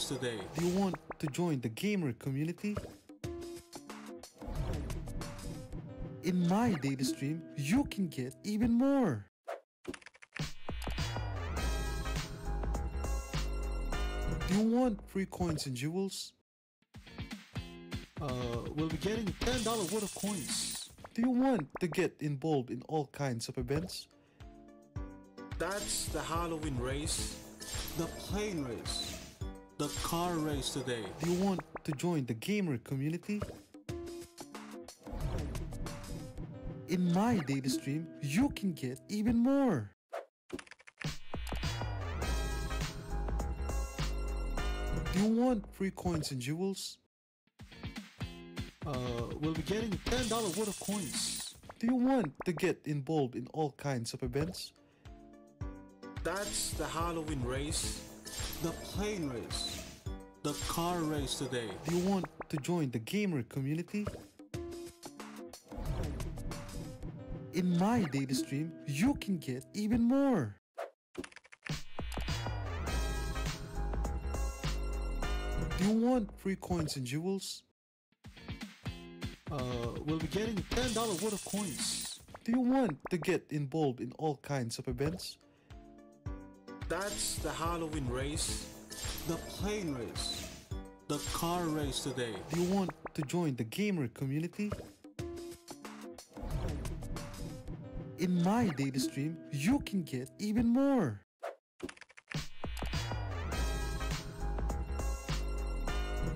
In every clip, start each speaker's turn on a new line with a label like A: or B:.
A: race today.
B: Do you want to join the gamer community? In my daily stream, you can get even more. Do you want free coins and jewels?
A: Uh, we'll be getting $10 worth of coins.
B: Do you want to get involved in all kinds of events?
A: That's the Halloween race, the plane race, the car race today.
B: Do you want to join the gamer community? In my daily stream, you can get even more. Do you want free coins and jewels?
A: Uh, we'll be getting $10 worth of coins.
B: Do you want to get involved in all kinds of events?
A: That's the Halloween race, the plane race, the car race today.
B: Do you want to join the gamer community? In my daily stream, you can get even more. Do you want free coins and jewels?
A: Uh, we'll be getting $10 worth of coins.
B: Do you want to get involved in all kinds of events?
A: That's the Halloween race, the plane race, the car race today.
B: Do you want to join the gamer community? In my daily stream, you can get even more.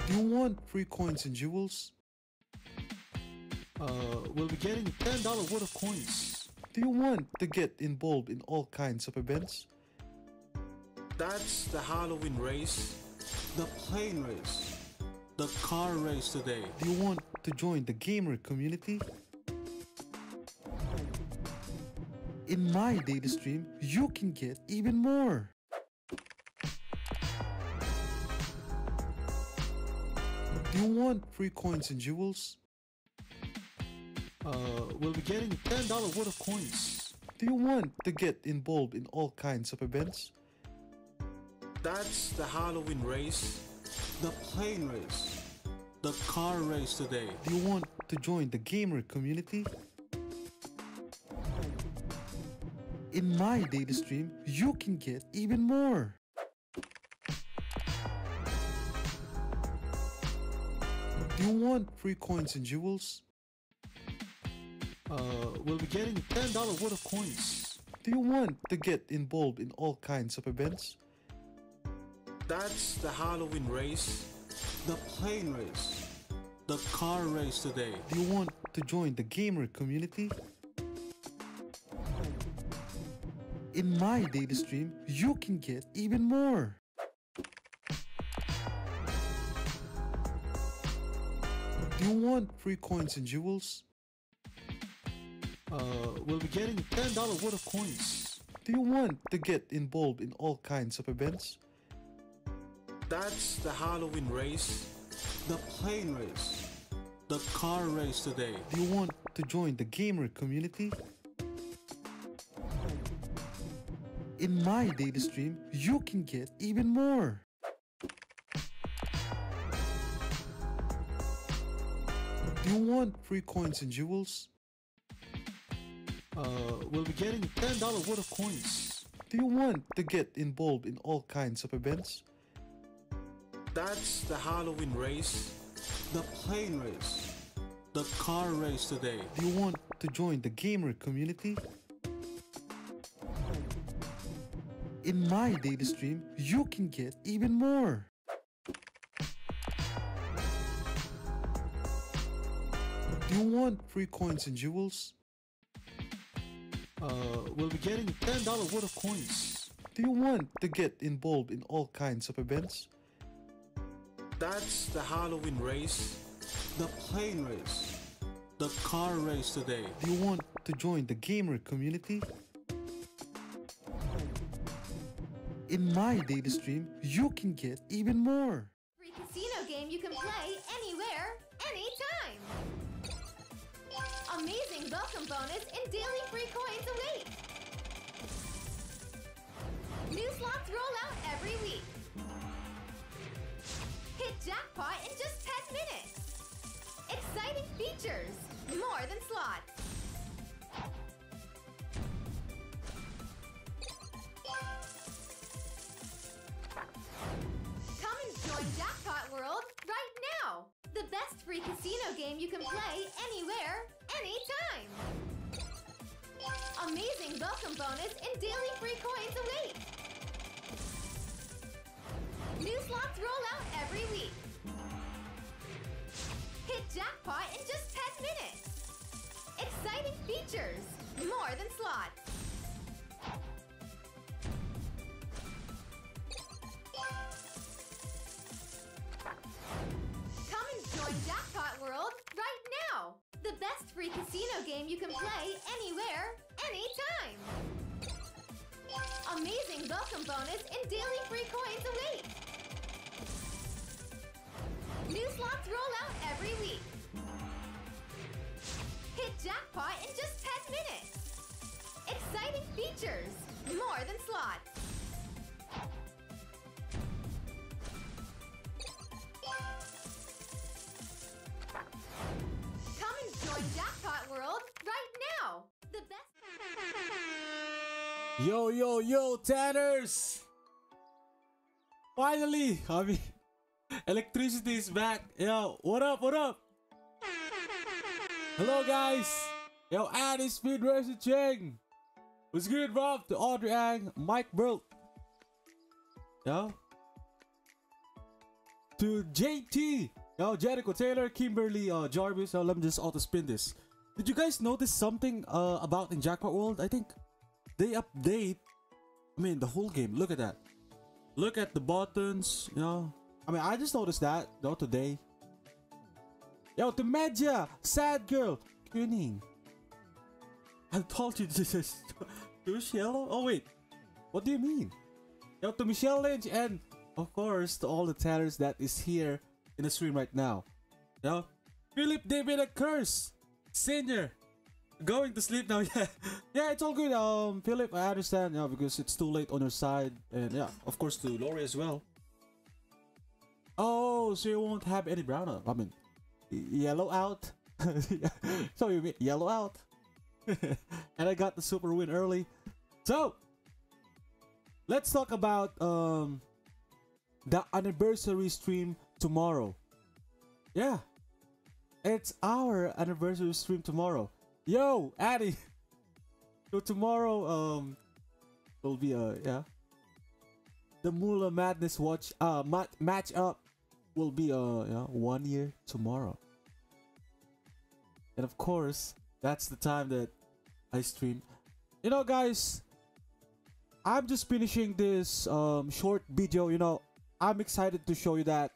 B: Do you want free coins and jewels?
A: Uh, we'll be getting $10 worth of coins.
B: Do you want to get involved in all kinds of events?
A: That's the Halloween race, the plane race, the car race today.
B: Do you want to join the gamer community? In my daily stream, you can get even more. Do you want free coins and jewels?
A: Uh, we'll be getting $10 worth of coins.
B: Do you want to get involved in all kinds of events?
A: That's the Halloween race, the plane race, the car race today.
B: Do you want to join the gamer community? In my daily stream, you can get even more. Do you want free coins and jewels?
A: Uh, we'll be getting $10 worth of coins.
B: Do you want to get involved in all kinds of events?
A: That's the Halloween race, the plane race, the car race today.
B: Do you want to join the gamer community? In my daily stream, you can get even more. Do you want free coins and jewels?
A: Uh, we'll be getting $10 worth of coins.
B: Do you want to get involved in all kinds of events?
A: That's the Halloween race, the plane race, the car race today.
B: Do you want to join the gamer community? In my daily stream, you can get even more. Do you want free coins and jewels?
A: Uh, we'll be getting $10 worth of coins.
B: Do you want to get involved in all kinds of events?
A: That's the Halloween race, the plane race, the car race today.
B: Do you want to join the gamer community? In my daily stream, you can get even more. Do you want free coins and jewels?
A: Uh, we'll be getting $10 worth of coins.
B: Do you want to get involved in all kinds of events?
A: That's the Halloween race, the plane race, the car race today.
B: Do you want to join the gamer community? In my daily stream, you can get even more.
C: Free casino game you can play anywhere, anytime. Amazing welcome bonus and daily free coins await. New slots roll out every week. Jackpot in just 10 minutes! Exciting features! More than slots! Come and join Jackpot World right now! The best free casino game you can play anywhere, anytime! Amazing welcome bonus and daily free coins await! New slots roll out every week! Hit jackpot in just 10 minutes! Exciting features! More than slots! Come and join Jackpot World right now! The best free casino game you can play anywhere, anytime! Amazing welcome bonus and daily free coins await! New slots roll out every week! Hit jackpot in just 10 minutes! Exciting features! More than slots! Come and join Jackpot World
A: Yo, yo, yo, Tanners! Finally! I mean, electricity is back. Yo, what up, what up? Hello, guys! Yo, Annie Speed Racer Cheng! What's good, Rob? To Audrey Ang, Mike Burt. Yo. To JT! Yo, Jericho Taylor, Kimberly, uh, Jarvis. Yo, let me just auto spin this. Did you guys notice something uh, about in Jackpot World? I think they update I mean the whole game. Look at that. Look at the buttons, you know. I mean I just noticed that though today. Yo, the Medja, sad girl, Kuning. I told you this is to Michelle. Oh wait, what do you mean? Yo, to Michelle Lynch and of course to all the tellers that is here in the stream right now. Yo, Philip David a curse, senior, going to sleep now. Yeah, yeah, it's all good. Um, Philip, I understand. Yeah, because it's too late on your side, and yeah, of course to Lori as well. Oh, so you won't have any brown out. I mean, yellow out. so you mean yellow out? and I got the super win early. So let's talk about um the anniversary stream tomorrow. Yeah, it's our anniversary stream tomorrow. Yo, Addy. So tomorrow, um, will be a yeah. The Mula Madness watch uh mat- match up will be uh yeah one year tomorrow. And of course, that's the time that I stream. You know, guys, I'm just finishing this um short video. You know, I'm excited to show you that.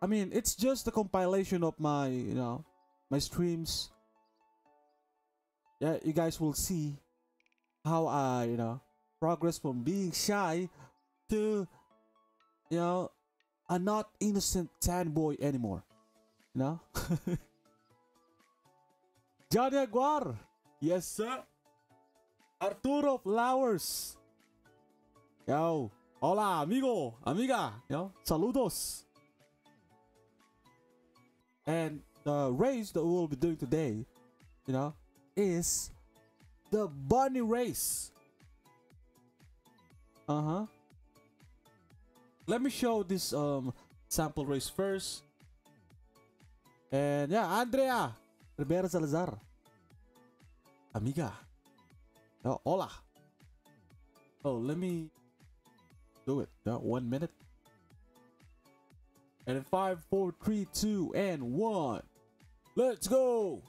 A: I mean, it's just a compilation of my you know my streams yeah, you guys will see how I, you know, progress from being shy to, you know, a not innocent tan boy anymore. You know? Johnny Aguar! Yes, sir! Arturo Flowers! Yo! Hola, amigo! Amiga! Yo! Saludos! And the race that we'll be doing today, you know, is the bunny race. Uh huh. Let me show this um sample race first. And yeah, Andrea Rivera Salazar, amiga. Oh, hola. Oh, let me do it. Uh, one minute. And in five, four, three, two, and one. Let's go.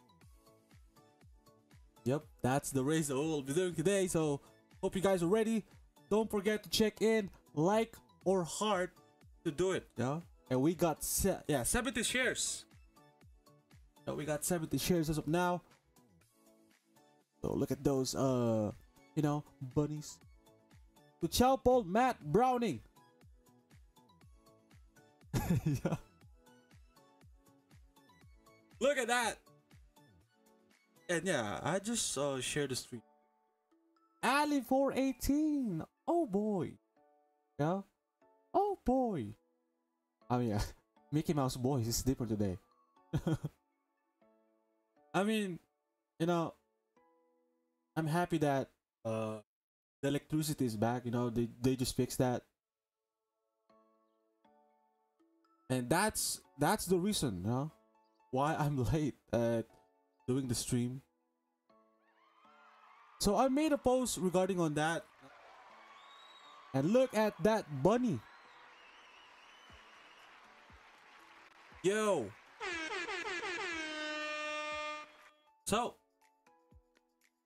A: Yep, that's the race that we'll be doing today. So hope you guys are ready. Don't forget to check in, like or heart to do it. Yeah, and we got se- yeah 70 shares. So we got 70 shares as of now. So look at those uh you know bunnies. To Chow Paul Matt Browning. yeah. Look at that. And yeah, I just uh, shared the stream. Ali 418. Oh boy. Yeah. Oh boy. I mean, Mickey Mouse voice is different today. I mean, you know, I'm happy that uh the electricity is back. You know, they they just fixed that, and that's that's the reason, you know, why I'm late at doing the stream. So I made a post regarding on that, and look at that bunny. Yo. So,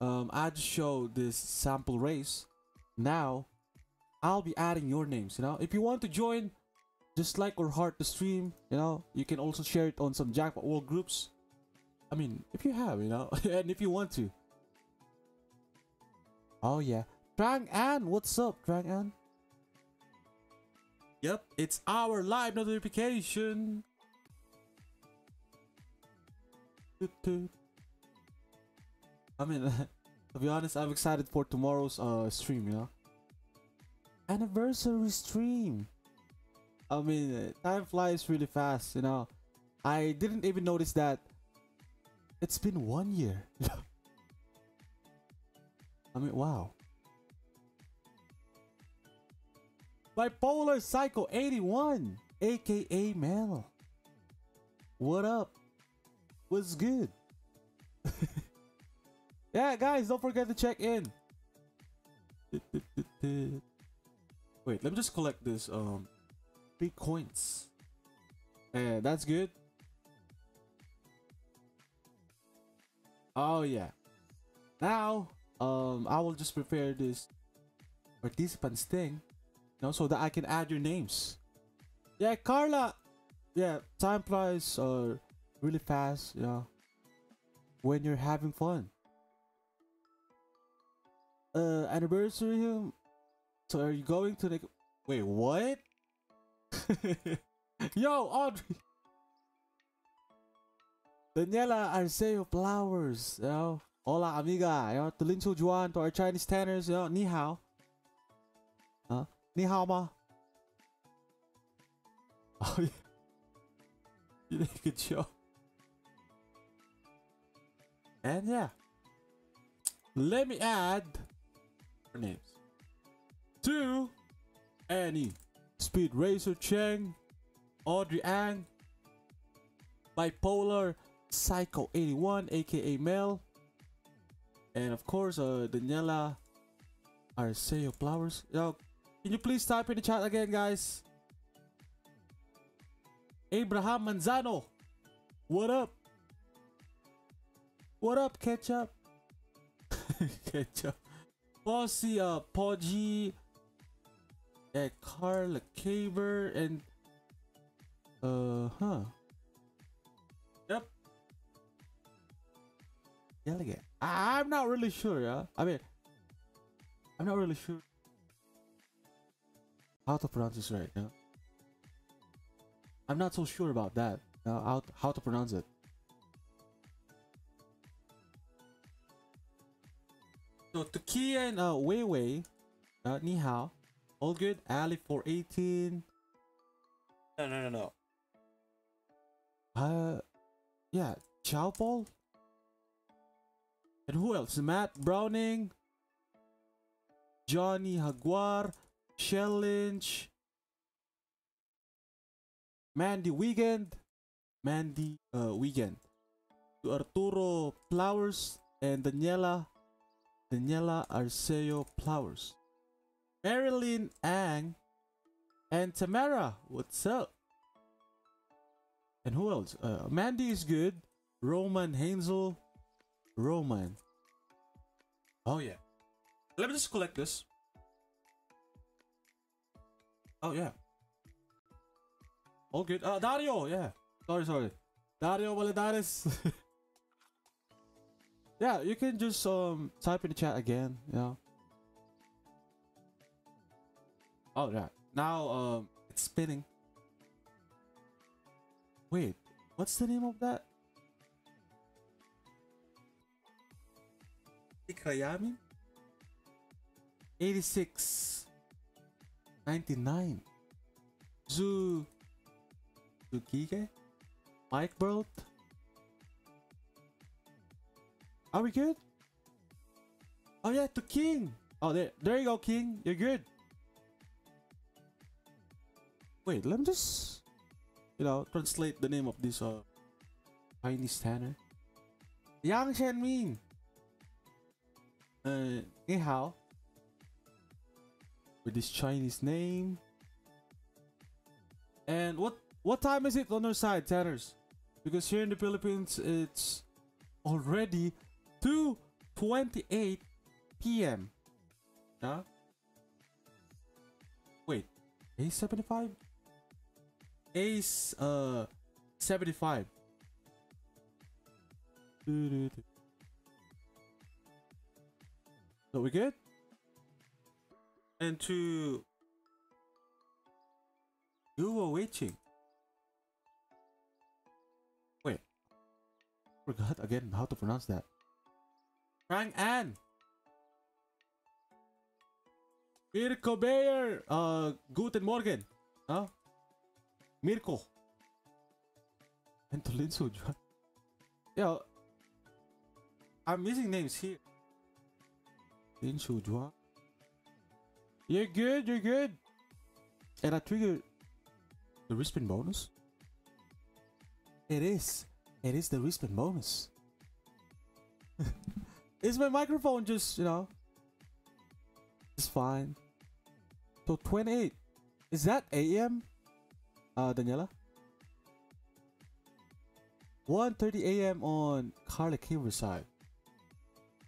A: um, I just showed this sample race. Now, I'll be adding your names. You know, if you want to join, just like or heart the stream. You know, you can also share it on some Jackpot World groups. I mean, if you have, you know, and if you want to. Oh yeah, Trang An, what's up, Trang An? Yep, it's our live notification. I mean, to be honest, I'm excited for tomorrow's uh stream. You know, anniversary stream. I mean, time flies really fast. You know, I didn't even notice that it's been one year. I mean, wow. Bipolar Psycho 81, aka Mel. What up? What's good? yeah, guys, don't forget to check in. Wait, let me just collect this um three coins. And that's good. Oh yeah. Now, um I will just prepare this participants thing, you know, so that I can add your names. Yeah, Carla. Yeah, time flies uh really fast, you know, when you're having fun. Uh, anniversary. So are you going to the? Wait, what? Yo, Audrey. Daniela Arceo Flowers, know. Hola, amiga. Know, to Lin Chu Juan, to our Chinese tanners, know, ni hao. Huh? Ni hao ma? Oh, yeah. You did a good job. And yeah. Let me add our names. To Annie, Speed Racer Cheng, Audrey Ang, Bipolar, Psycho 81, aka Mel, and of course, uh, Daniela Arceo Flowers. Yo, can you please type in the chat again, guys? Abraham Manzano, what up? What up, Ketchup? Ketchup. Bossy, uh, Podgy, uh, Carla Caber, and uh, huh. Delegate. I- I'm not really sure, yeah. I mean, I'm not really sure how to pronounce this right now. I'm not so sure about that. Uh, how how to pronounce it. So to and uh Wei Wei, uh ni hao. All good. Ali 418. No no no no. Uh yeah, Chow Paul. And who else? Matt Browning, Johnny Haguar, Shell Lynch, Mandy Weekend, Mandy uh, Weekend, to Arturo Flowers and Daniela, Daniela Arceo Flowers, Marilyn Ang, and Tamara. What's up? And who else? Uh, Mandy is good. Roman Hansel, Roman. Oh yeah. Let me just collect this. Oh yeah. All good. Uh, Dario, yeah. Sorry, sorry. Dario Valadares. yeah, you can just um type in the chat again, know. Oh yeah. Now um it's spinning. Wait, what's the name of that? Ikayami? 86 99 Zoo Tsukige? Mike World? Are we good? Oh yeah, to King. Oh there, there you go, King. You're good. Wait, let me just, you know, translate the name of this uh Chinese tanner. Yang Shenmin. Uh, 你好. With this Chinese name. And what what time is it on our side, Tanners? Because here in the Philippines, it's already 2:28 p.m. Huh? Wait, Ace 75? Ace uh 75. Doo-doo-doo. So we good? And to Duo waiting. Wait. Forgot again how to pronounce that. Frank Ann. Mirko Bayer. Uh, Guten Morgen. Huh? Mirko. And Tolin Sujuan. Yo. I'm missing names here. Lin Sujuan. You're good, you're good. And I triggered the wristband bonus. It is. It is the wristband bonus. is my microphone just, you know, it's fine. So 28. Is that AM? Uh, Daniela? 1.30 a.m. on Carly Riverside.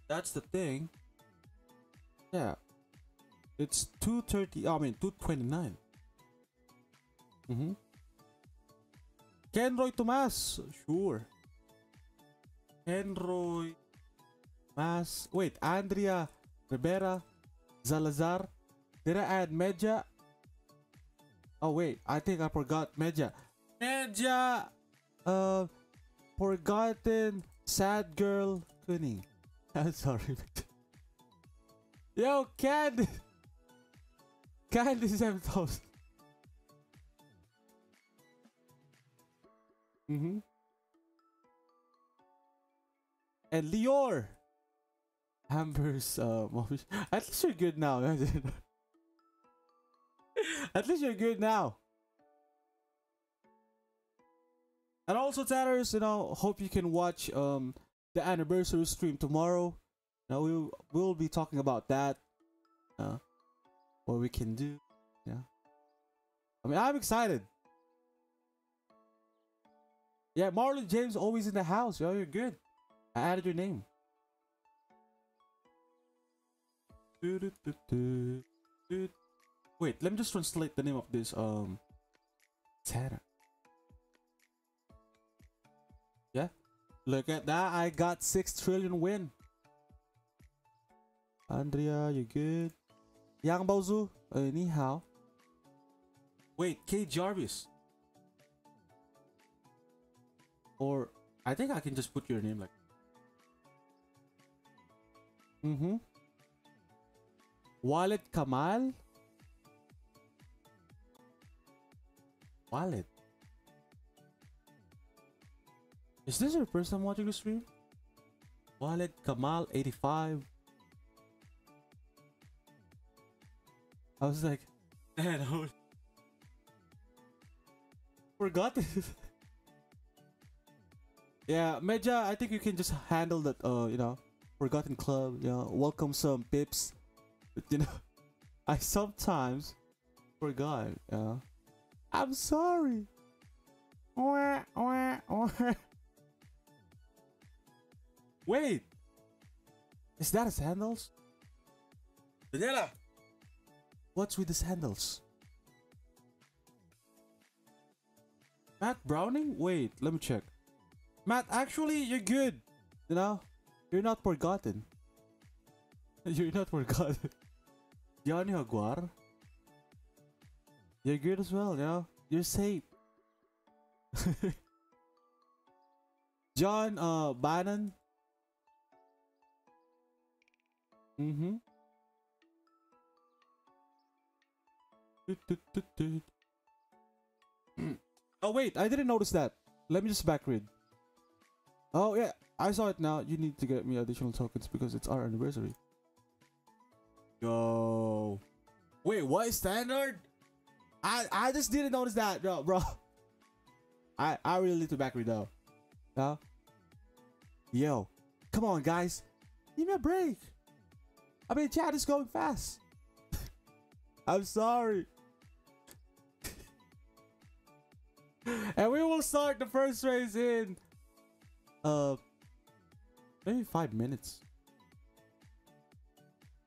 A: That's the thing. Yeah. It's 2.30, I mean 2.29. Mm-hmm. Kenroy Tomas. Sure. Kenroy Tomas. Wait, Andrea Rivera Salazar. Did I add Meja? Oh wait, I think I forgot Meja. Meja uh forgotten sad girl Kuning. I'm sorry. Yo, Candy Candy Semtos. Mm-hmm. And Lior. Amber's uh At least you're good now. At least you're good now. And also Tanners, you know, hope you can watch um the anniversary stream tomorrow. Now we'll we'll be talking about that. Uh what we can do. Yeah. I mean I'm excited. Yeah, Marlon James always in the house. Yo, you're good. I added your name. Wait, let me just translate the name of this um Tana. Yeah. Look at that. I got 6 trillion win. Andrea, you good? Yang Baozu, uh, ni hao. Wait, K Jarvis. Or I think I can just put your name like. Mm-hmm. Wallet Kamal. Wallet. Is this your first time watching the stream? Wallet Kamal 85. I was like, man, I forgot. Yeah, Meja, I think you can just handle that. Uh, you know, Forgotten Club. You know, welcome some pips. But, you know, I sometimes forgot. You know, I'm sorry. Wait, is that his handles? Daniela, what's with his handles? Matt Browning? Wait, let me check. Matt, actually, you're good. You know, you're not forgotten. You're not forgotten. Johnny Jaguar, you're good as well. You know, you're safe. John uh Bannon. Mm-hmm. Hmm. Oh wait, I didn't notice that. Let me just back read. Oh yeah, I saw it now. You need to get me additional tokens because it's our anniversary. Yo. Wait, what standard? I I just didn't notice that, bro. bro. I I really need to back read though. Yeah. Yo, come on, guys. Give me a break. I mean, chat is going fast. I'm sorry. and we will start the first race in uh maybe five minutes.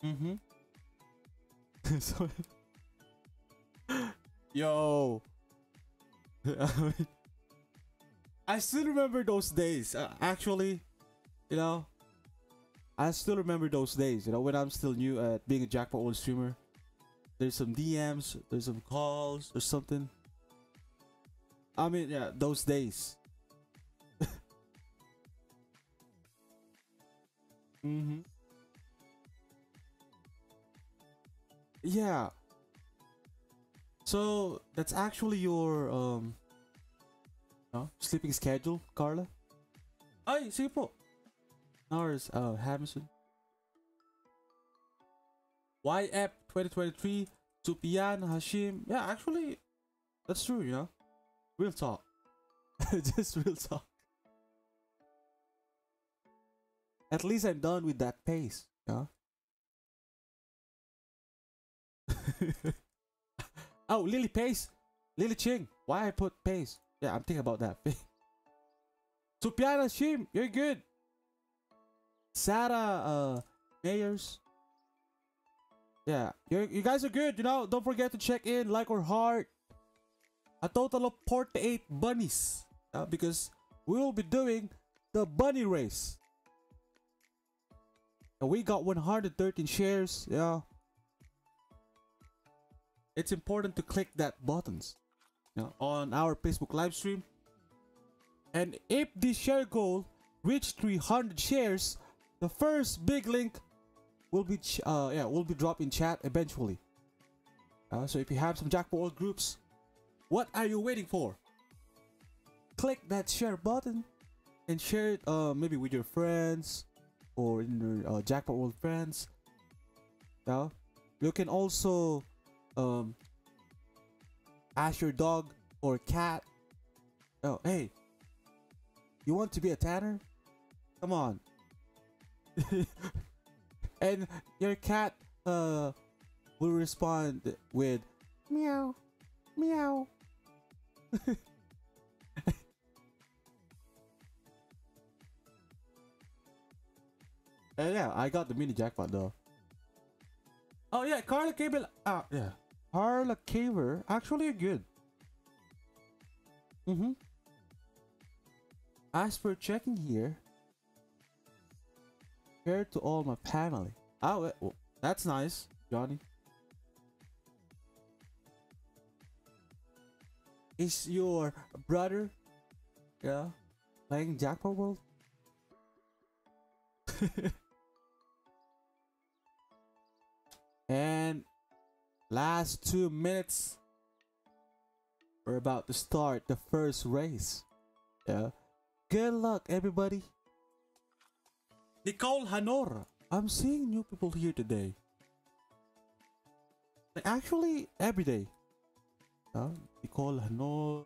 A: Mm-hmm. so yo I still remember those days. Uh, actually, you know, I still remember those days. You know, when I'm still new at being a jackpot world streamer. There's some DMs, there's some calls, or something. I mean, yeah, those days. mm-hmm. Yeah. So that's actually your um no, sleeping schedule, Carla? Ay, sige po. Ours, uh, Hamilton. YF 2023, Supian, Hashim. Yeah, actually, that's true, you know? Real talk. Just real talk. At least I'm done with that pace, yeah? oh, Lily Pace. Lily Ching. Why I put Pace? Yeah, I'm thinking about that. Supian Hashim, you're good. Sarah uh Mayers. Yeah, you you guys are good, you know. Don't forget to check in, like or heart. A total of 48 bunnies. Uh, because we will be doing the bunny race. And we got 113 shares, yeah. It's important to click that buttons you know, on our Facebook live stream. And if the share goal reach 300 shares, the first big link will be uh yeah will be dropped in chat eventually. Uh, so if you have some jackpot groups, what are you waiting for? Click that share button and share it uh maybe with your friends or in your uh, jackpot world friends. Yeah, you can also um ask your dog or cat. Oh hey, you want to be a tanner? Come on. and your cat uh will respond with meow meow and yeah i got the mini jackpot though oh yeah carla cable ah yeah carla caver actually good mm-hmm as for checking here Share to all my family. Oh, well, that's nice, Johnny. Is your brother, yeah, playing Jackpot World? and last two minutes, we're about to start the first race. Yeah. Good luck, everybody. Nicole Hanor. I'm seeing new people here today. Actually every day. Uh, Nicole Hanor.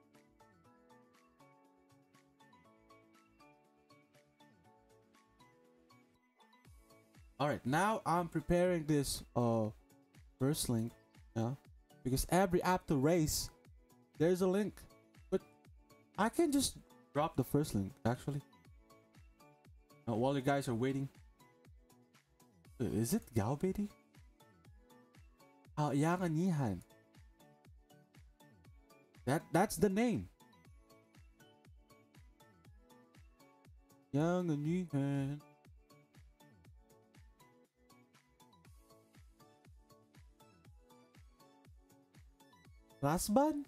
A: Alright, now I'm preparing this uh first link. Yeah. Because every after race there's a link. But I can just drop the first link actually. Uh, while you guys are waiting. Uh, Is it Galbedi? Ah, Yanganihan. That that's the name. Yanganihan. Rasban?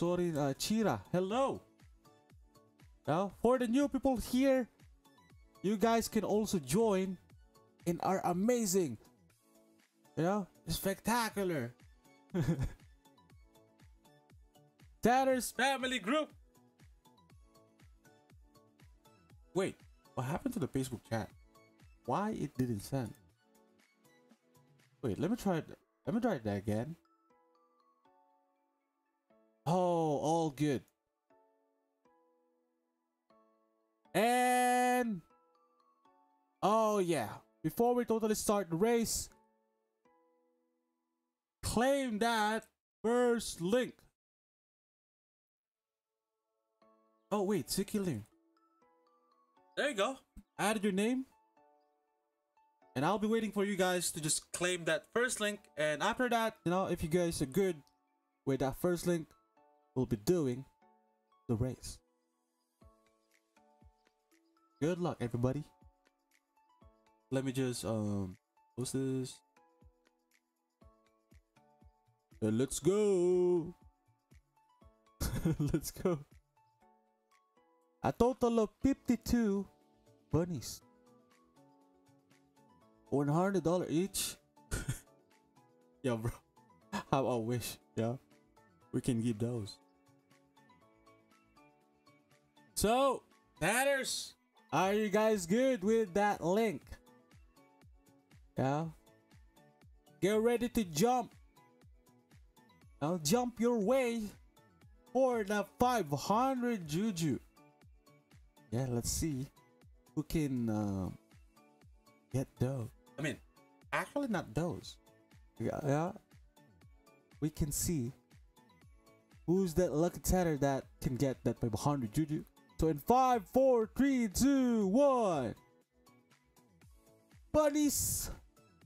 A: Sorry, uh, Chira. Hello. Now, for the new people here, you guys can also join in our amazing, you know, spectacular Tanner's family group. Wait, what happened to the Facebook chat? Why it didn't send? Wait, let me try it. Let me try that again. Oh, all good. And oh yeah, before we totally start the race, claim that first link. Oh wait, Siki link. There you go. Added your name. And I'll be waiting for you guys to just claim that first link. And after that, you know, if you guys are good with that first link, we'll be doing the race. Good luck, everybody. Let me just um post this. And let's go. let's go. A total of 52 bunnies. $100 each. yeah, bro. How I wish. Yeah. We can give those. So, Tanners, are you guys good with that link? Yeah. Get ready to jump. Now jump your way for the 500 Juju. Yeah, let's see who can uh, get those. I mean, actually not those. Yeah, yeah. We can see who's that lucky tanner that can get that 500 Juju. So in five, four, three, two, one. Buddies,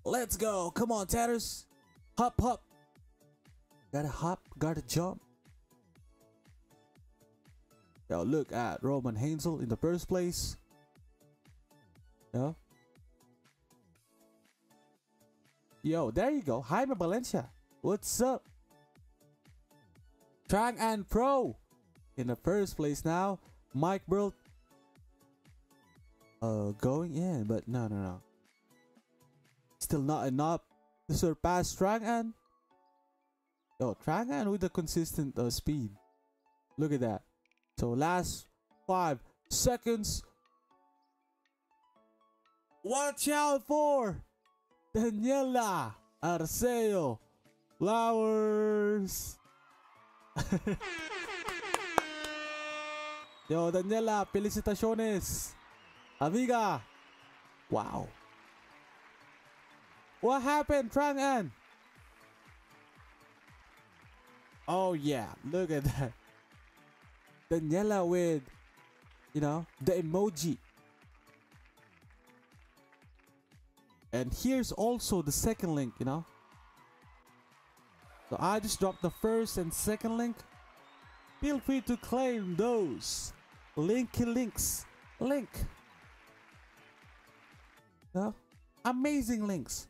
A: let's go. Come on, tanners. Hop, hop. Gotta hop, gotta jump. Yo, look at Roman Hansel in the first place. Yeah. Yo, there you go. Jaime Valencia. What's up? Trang An Pro in the first place now. Mike Burlt uh going in, but no no no. Still not enough to surpass Trang An Yo, Trang An with the consistent uh, speed. Look at that. So last five seconds. Watch out for Daniela Arceo Flowers. Yo, Daniela, felicitaciones. Amiga. Wow. What happened, Trang An? Oh yeah, look at that. Daniela with, you know, the emoji. And here's also the second link, you know. So I just dropped the first and second link. Feel free to claim those. Linky links. Link. Yeah, amazing links.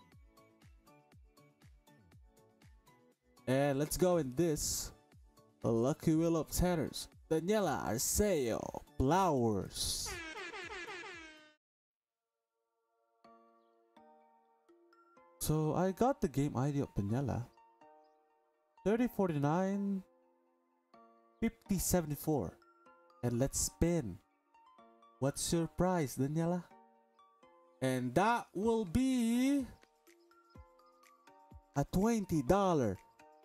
A: And let's go in this. Lucky Wheel of Tanners. Daniela Arceo Flowers. So I got the game ID of Daniela. 3049 5074. And let's spin. What's your price, Daniela? And that will be a $20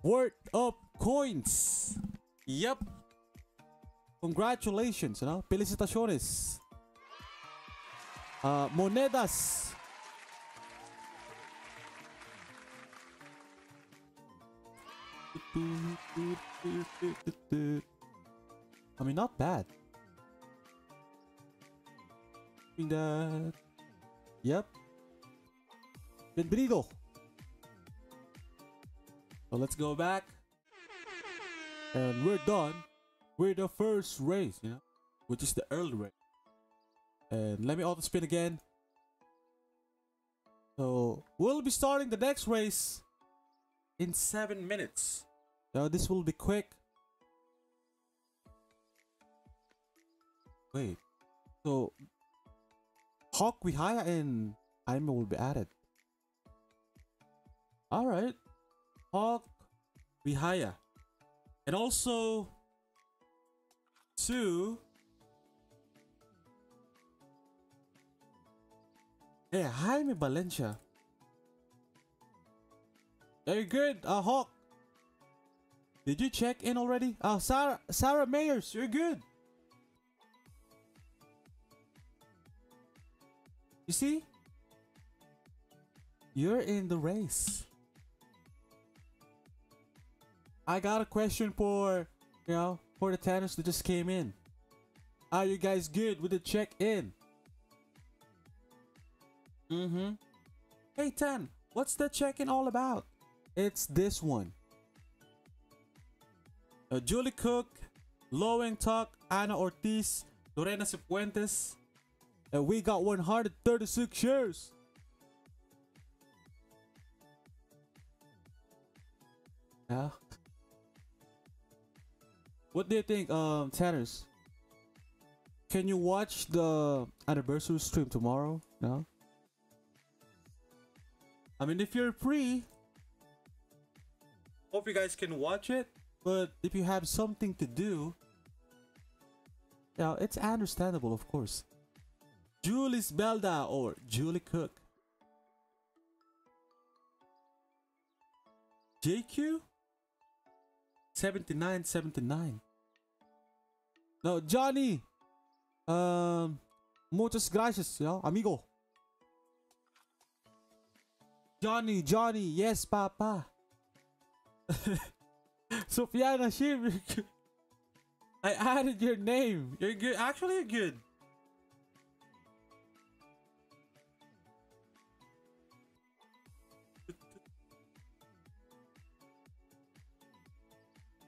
A: worth of coins. Yep. Congratulations, you know. Felicitaciones. Uh, monedas. I mean, not bad. Doing that. Yep. Bienvenido. So let's go back. And we're done with the first race, you know, which is the early race. And let me auto spin again. So we'll be starting the next race in seven minutes. So this will be quick. Wait. So Hawk Wihaya and Aime will be added. Alright. Hawk Wihaya. And also to Yeah, Jaime Valencia. Very good, uh, Hawk. Did you check in already? Oh, Sarah, Sarah Mayers, you're good. You see? You're in the race. I got a question for, you know, for the Tanners that just came in. Are you guys good with the check in? Mm-hmm. Hey, Tan, what's the check in all about? It's this one. Uh, Julie Cook, Lowen Tuck, Ana Ortiz, Lorena Cifuentes, and we got 136 shares. Yeah. What do you think, um, Tanners? Can you watch the anniversary stream tomorrow? No? I mean, if you're free, hope you guys can watch it. But if you have something to do, yeah, it's understandable, of course. Julie's Belda or Julie Cook. JQ? 7979. No, Johnny. Um, muchas gracias, yo, amigo. Johnny, Johnny, yes, papa. Supian Hashim, I added your name. You're good. Actually, you're good.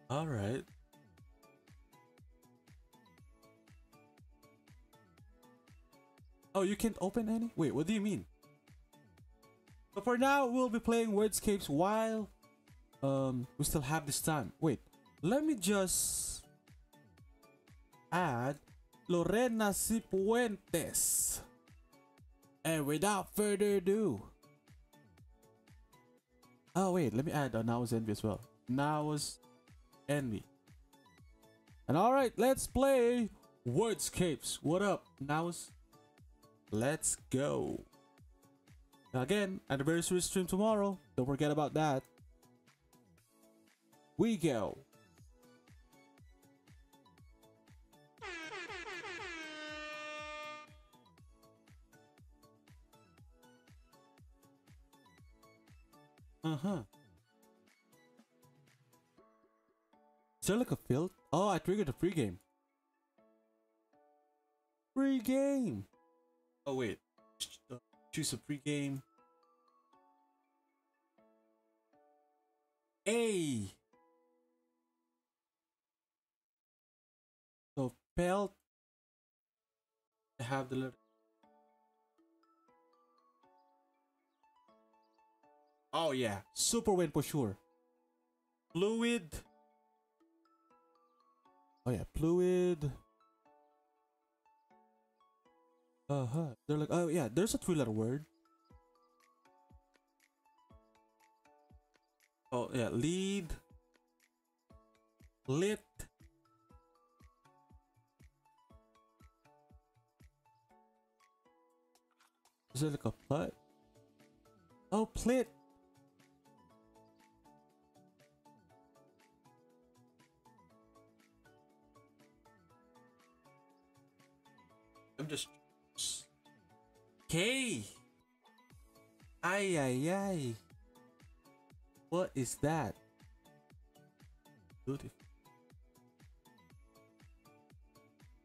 A: All right. Oh, you can't open any? Wait, what do you mean? So for now, we'll be playing Wordscapes while um we still have this time. Wait, let me just add Lorena Cifuentes. And without further ado. Oh wait, let me add uh, was Envy as well. Was Envy. And alright, let's play Wordscapes. What up, Nows? Let's go. Again, anniversary stream tomorrow. Don't forget about that. We go. Uh huh. Is there like a field? Oh, I triggered a free game. Free game. Oh wait. Choose a pregame. game. A. So pelt. I have the letter. Oh yeah, super win for sure. Fluid. Oh yeah, fluid. Uh huh. They're like, oh yeah, there's a three letter word. Oh yeah, lead. Lit. Is it like a put? Oh, plit. I'm just. K. Ay ay ay. What is that? Beautiful.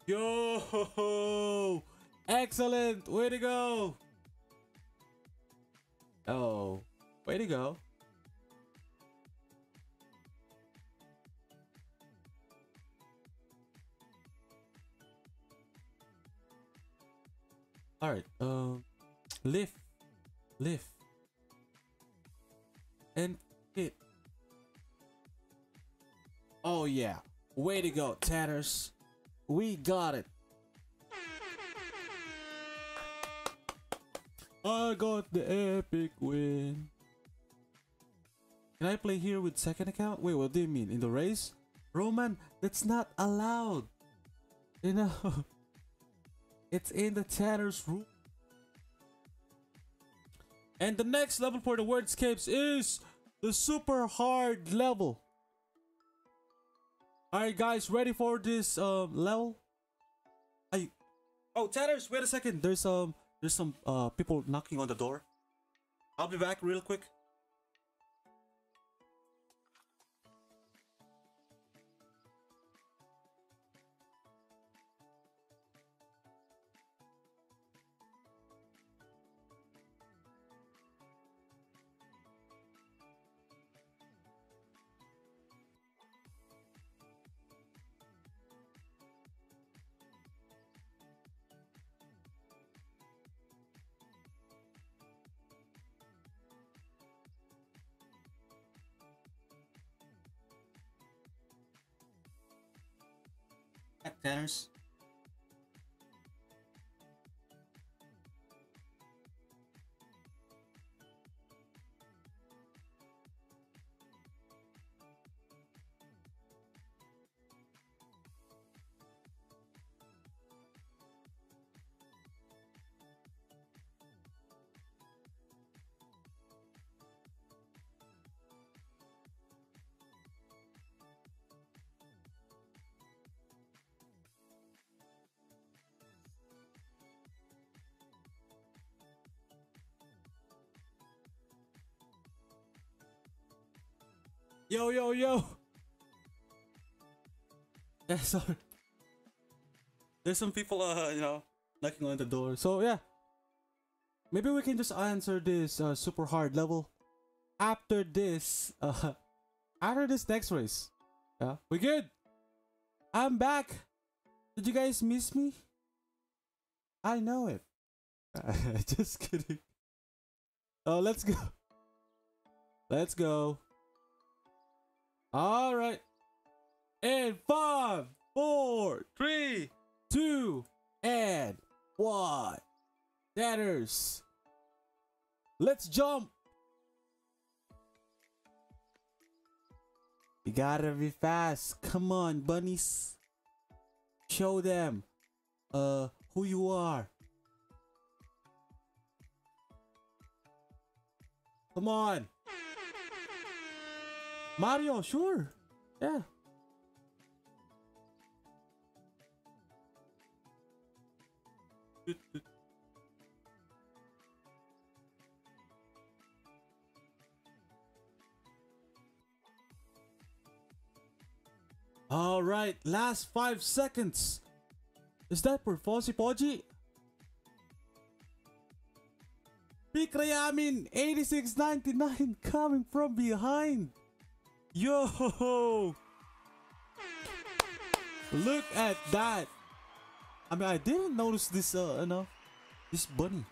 A: Yo! Excellent! Way to go! Oh, way to go. Alright, um, lift, lift, and hit. Oh yeah, way to go, Tanners. We got it. I got the epic win. Can I play here with second account? Wait, what do you mean? In the race? Roman, that's not allowed. You know, it's in the Tanner's room. And the next level for the wordscapes is the super hard level. Alright guys, ready for this um level? I Oh Tanners, wait a second. There's um there's some uh people knocking on the door. I'll be back real quick. Back Yo, yo, yo. Yeah, sorry. There's some people, uh, you know, knocking on the door. So yeah, maybe we can just answer this uh, super hard level after this. Uh, after this next race. Yeah, we good. I'm back. Did you guys miss me? I know it. just kidding. Oh, let's go. Let's go. All right. And five, four, three, two, and one. Tanners. Let's jump. You gotta be fast. Come on, bunnies. Show them uh who you are. Come on. Mario, sure. Yeah. All right, last five seconds. Is that for Fossy Poji? Big Rayamin, 86.99 coming from behind. Yo! Look at that. I mean, I didn't notice this, uh, you know, this bunny.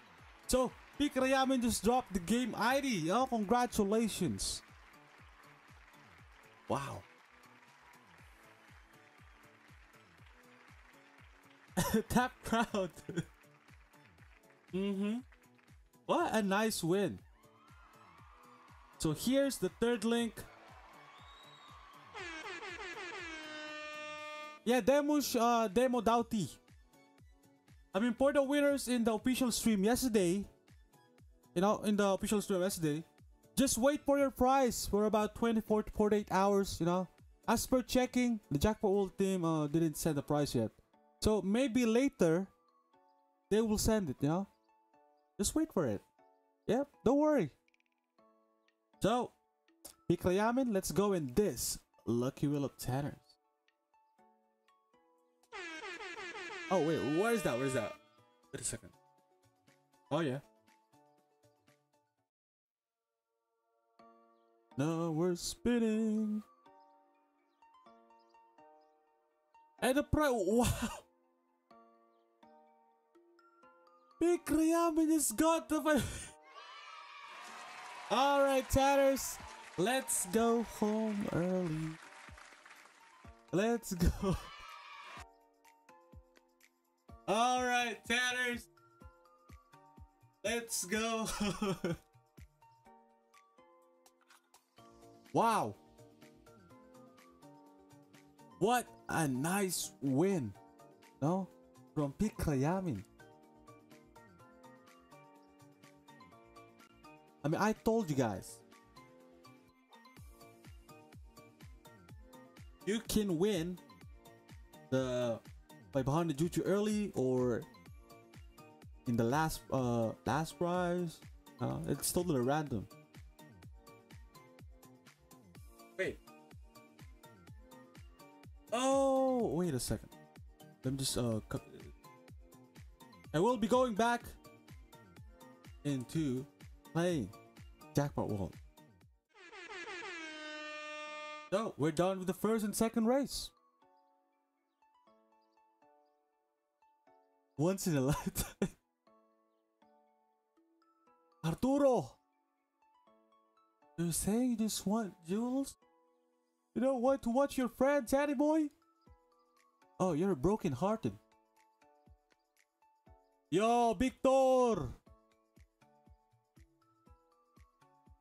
A: So, Big Rayamin just dropped the game ID. Oh, congratulations. Wow. Tap crowd. mm-hmm. What a nice win. So here's the third link. Yeah, demo, uh, demo Doughty. I mean, for the winners in the official stream yesterday, you know, in the official stream yesterday, just wait for your prize for about 24 to 48 hours, you know. As per checking, the Jackpot World team uh, didn't send the prize yet. So maybe later, they will send it, you know. Just wait for it. Yep, don't worry. So, Piklayamin, let's go in this Lucky Wheel of Tanners. Oh wait, where is that? Where is that? Wait a second. Oh yeah. Now we're spinning. And the price, wow. Big Rayamin just got the Alright, Tanners. Let's go home early. Let's go. Alright, Tanners. Let's go. wow. What a nice win. No? From Pikrayamin. I mean, I told you guys. You can win the 500 Juju early or in the last uh last prize. Uh, it's totally random. Wait. Oh, wait a second. Let me just uh. I will be going back into playing Jackpot World. So we're done with the first and second race. Once in a lifetime. Arturo! You're saying you just want jewels? You don't want to watch your friends, Daddy boy? Oh, you're broken hearted. Yo, Victor!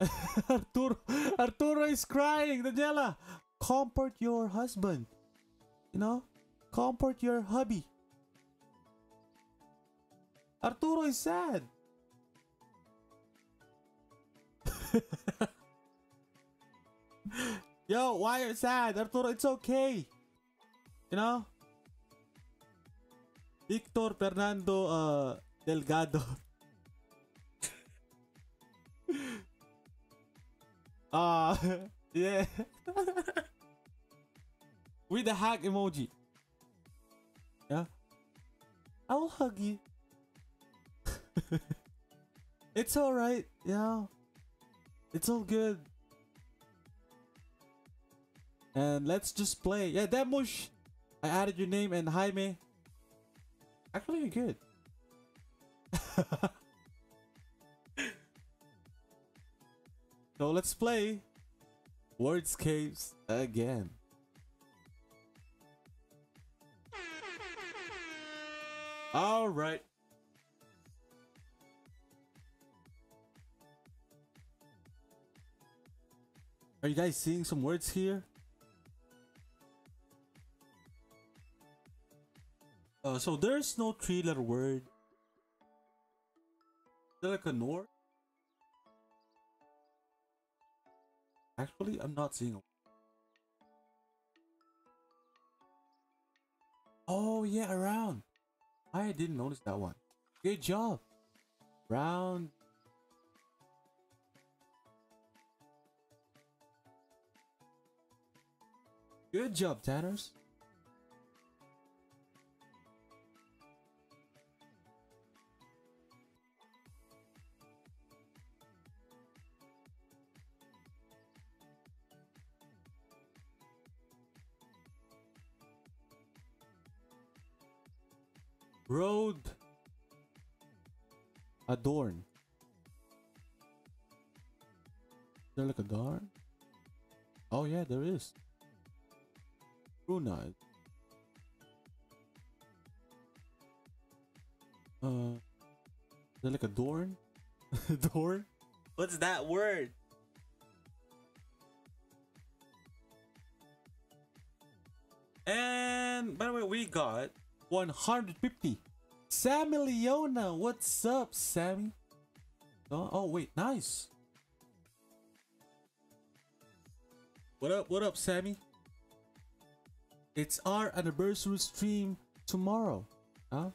A: Arturo, Arturo is crying. Daniela, comfort your husband. You know, comfort your hubby. Arturo is sad. Yo, why are you sad? Arturo, it's okay. You know? Victor Fernando uh, Delgado. Ah, yeah. With the hug emoji. Yeah. I will hug you. it's alright, yeah. It's all good. And let's just play. Yeah, Demush. I added your name and Jaime. Actually, you're good. so let's play Wordscapes again. All Are you guys seeing some words here? Uh, so there's no three-letter word. Is like a nor? Actually, I'm not seeing. Oh yeah, around. I didn't notice that one. Good job. Round. Good job, Tanners. Road. Adorn. Is there like a darn? Oh yeah, there is. Brunei. Uh, is there like a dorn? dorn? What's that word? And by the way, we got 150. Sammy Leona, what's up, Sammy? Oh, oh wait, nice. What up, what up, Sammy? It's our anniversary stream tomorrow. Huh?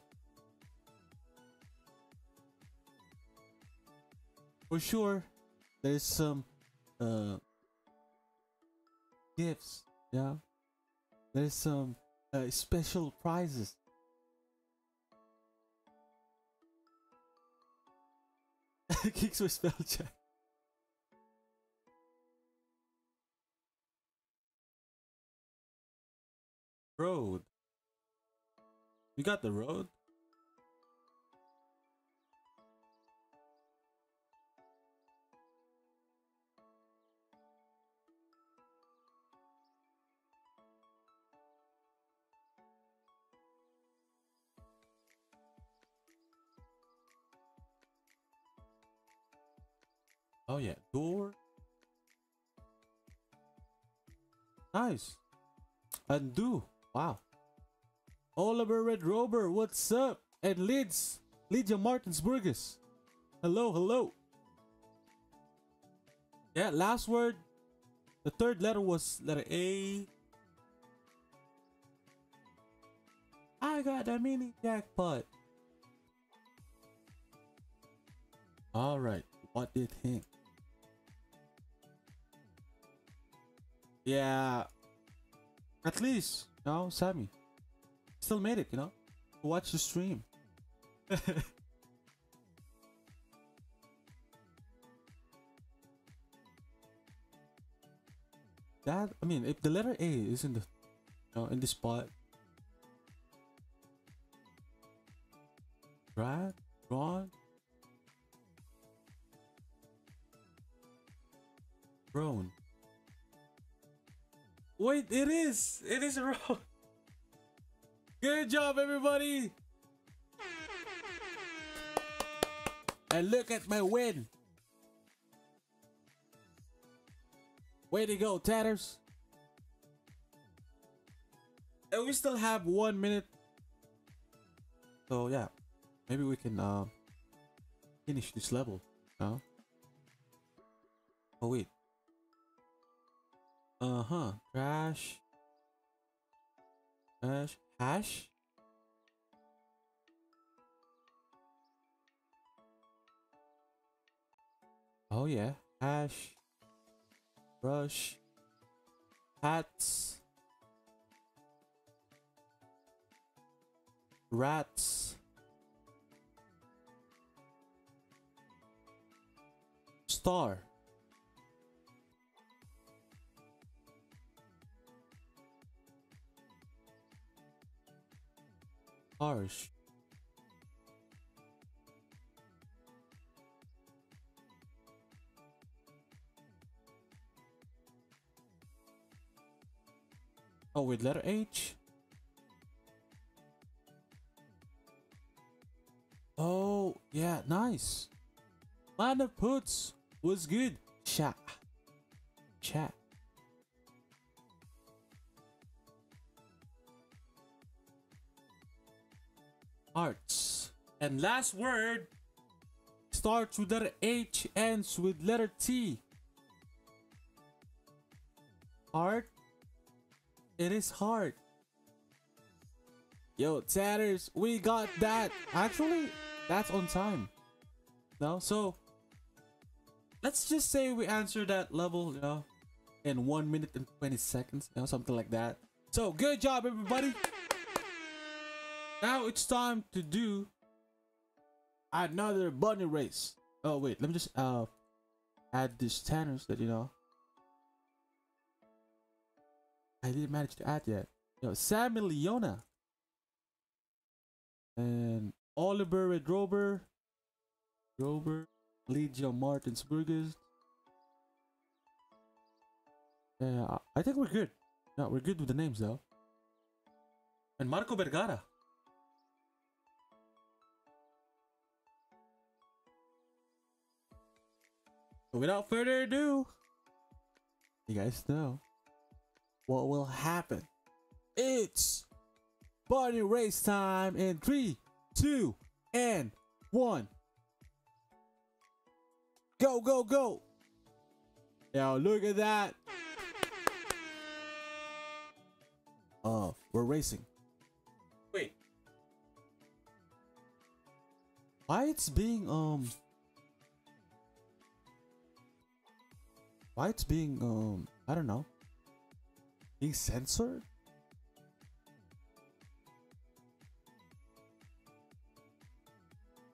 A: For sure, there's some uh gifts, yeah. There's some uh, special prizes. Kicks with spell check. Road. You got the road? Oh yeah, door. Nice. Undo. Wow. Oliver Red Rover, what's up? And Lids, Lydia Martinsburgis. Hello, hello. Yeah, last word. The third letter was letter A. I got a mini jackpot. All right, what did he? Yeah, at least, know, Sammy still made it, you know, watch the stream. that I mean, if the letter A is in the, you know, in the spot, right, Ron, Roan. Wait, it is. It is Roan. Good job, everybody. And look at my win. Way to go, Tanners. And we still have one minute. So yeah, maybe we can uh, finish this level. No? Oh wait. Uh huh. Crash. Crash. Hash. Oh yeah. Hash. Brush. Hats. Rats. Star. Harsh. Oh, with letter H? Oh, yeah, nice. Man of Puts was good. Chat. Chat. Arts. And last word starts with letter H, ends with letter T. Heart. It is hard. Yo, Tanners, we got that. Actually, that's on time. No, so let's just say we answer that level, you know, in one minute and 20 seconds, you know, something like that. So good job, everybody. Now it's time to do another bunny race. Oh wait, let me just uh add these tanners that you know. I didn't manage to add yet. You know, Sammy Leona and Oliver Red Rover, Rover, Lydia Martins Burgers. Yeah, I- think we're good. Yeah, we're good with the names though. And Marco Vergara. Without further ado, you guys know what will happen. It's bunny race time in three, two, and one. Go, go, go. Yo, look at that. Oh, we're racing. Wait. Why it's being um Why it's being um I don't know being censored?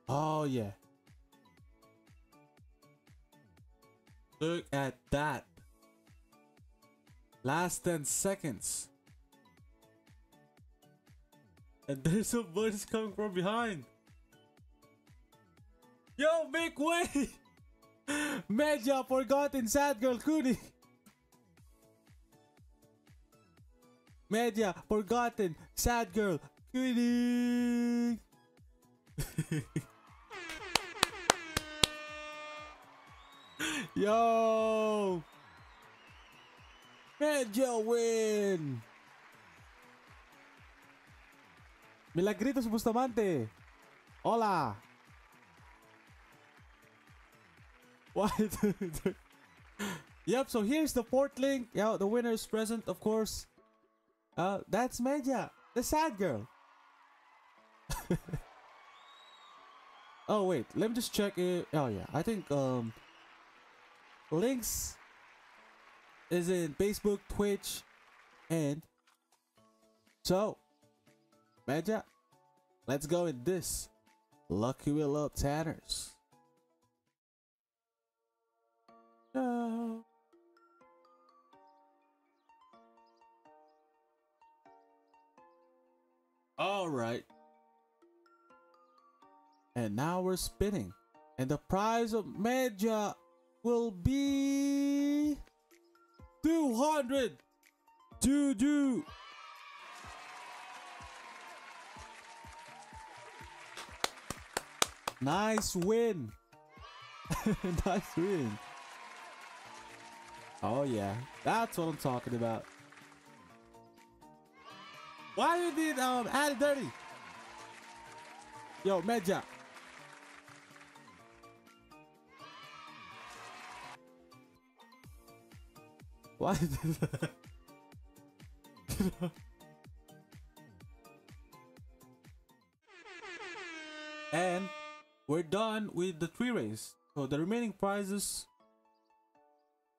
A: Oh yeah. Look at that. Last 10 seconds. And there's some voices coming from behind. Yo, make way! Media forgotten sad girl Kuni. Media forgotten sad girl Kuni. Yo! Media win! Milagritos Bustamante. Hola. What? yep, so here's the fourth link. Yeah, the winner is present, of course. Uh, that's Media, the sad girl. oh wait, let me just check it. Oh yeah, I think um links is in Facebook, Twitch, and so Media, let's go with this. Lucky Will Willow Tanners. No. All right. And now we're spinning. And the prize of Media will be 200 do do. Nice win. nice win. Oh yeah, that's what I'm talking about. Why you did um add dirty? Yo, Media. Why And we're done with the three race. So the remaining prizes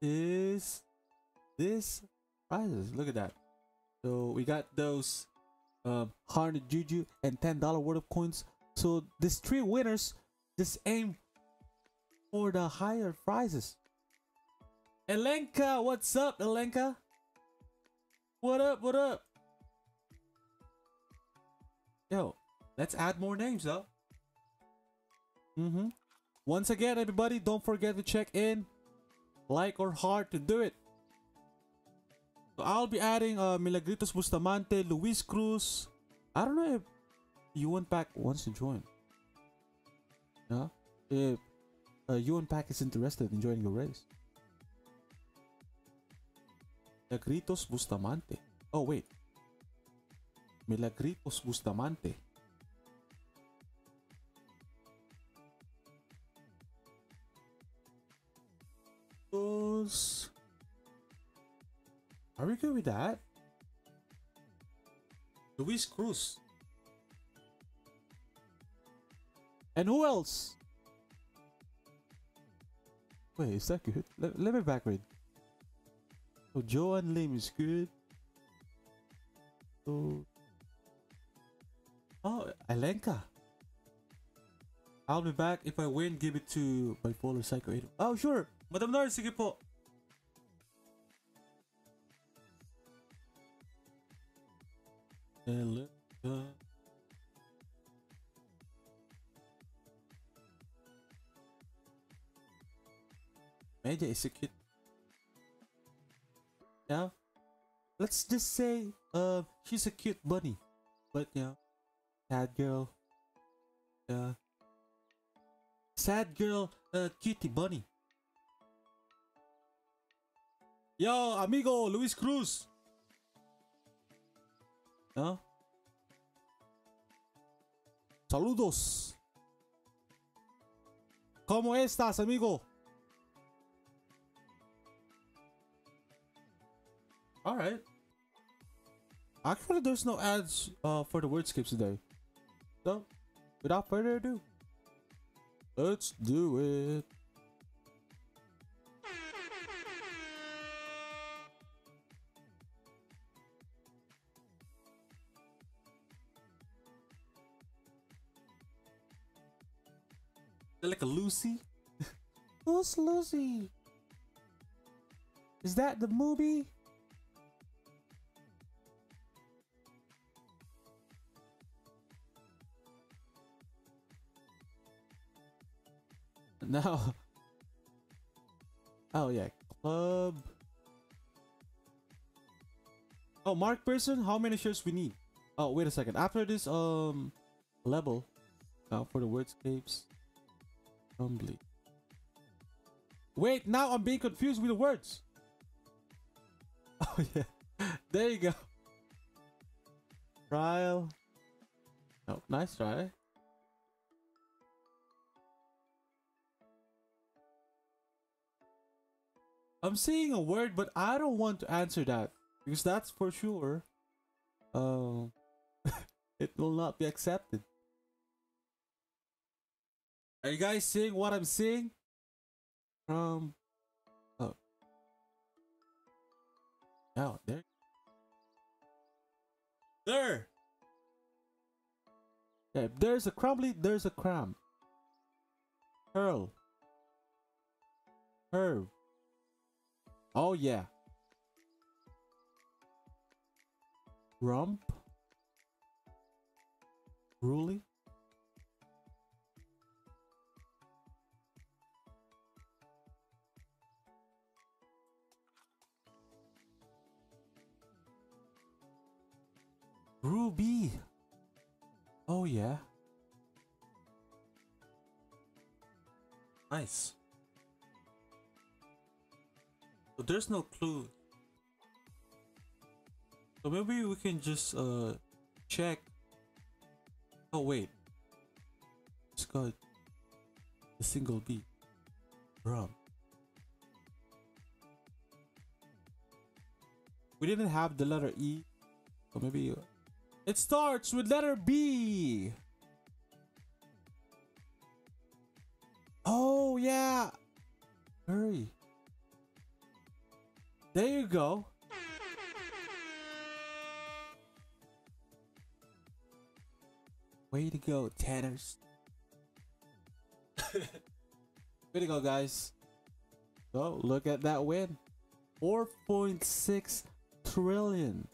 A: is this prizes. Look at that. So we got those um, 100 juju and $10 worth of coins. So these three winners just aim for the higher prizes. Elenka, what's up, Elenka? What up, what up? Yo, let's add more names though. Mm-hmm. Once again, everybody, don't forget to check in, like or heart to do it. So I'll be adding uh, Milagritos Bustamante, Luis Cruz. I don't know if Yuan Pack wants to join. Yeah, If uh, Yuan Pack is interested in joining the race. Milagritos Bustamante. Oh, wait. Milagritos Bustamante. Are we good with that? Luis Cruz. And who else? Wait, is that good? Let, let me back read. So Joan Lim is good. So Oh, Alenka. I'll be back if I win. Give it to bipolar psycho 8. Oh, sure. Madam Nar, sige po. Alenka. Media is a cute. Yeah. Let's just say, uh, she's a cute bunny, but know, sad girl. Yeah. Sad girl, uh, cutie bunny. Yo, amigo, Luis Cruz. ¿No? Saludos. ¿Cómo estás, amigo? All right. Actually, there's no ads uh, for the wordscapes today. So, without further ado, let's do it. They're like a Lucy. Who's Lucy? Is that the movie? No. Oh yeah, club. Oh, Mark Person, how many shirts we need? Oh, wait a second. After this um level, uh, for the wordscapes, humbly. Wait, now I'm being confused with the words. Oh yeah, there you go. Trial. Oh, nice try. I'm seeing a word, but I don't want to answer that because that's for sure. Um, it will not be accepted. Are you guys seeing what I'm seeing? Um, oh, oh, there, there. Yeah, there's a crumbly, there's a crumb. Hurl. Herb. Oh yeah. Rump. Ruly. Ruby. Oh yeah. Nice. But there's no clue. So maybe we can just uh check. Oh wait. It's got a single B. Rum. We didn't have the letter E. So maybe it starts with letter B. Oh yeah. Hurry. There you go. Way to go, Tanners. Way to go, guys. So, look at that win 4.6 trillion.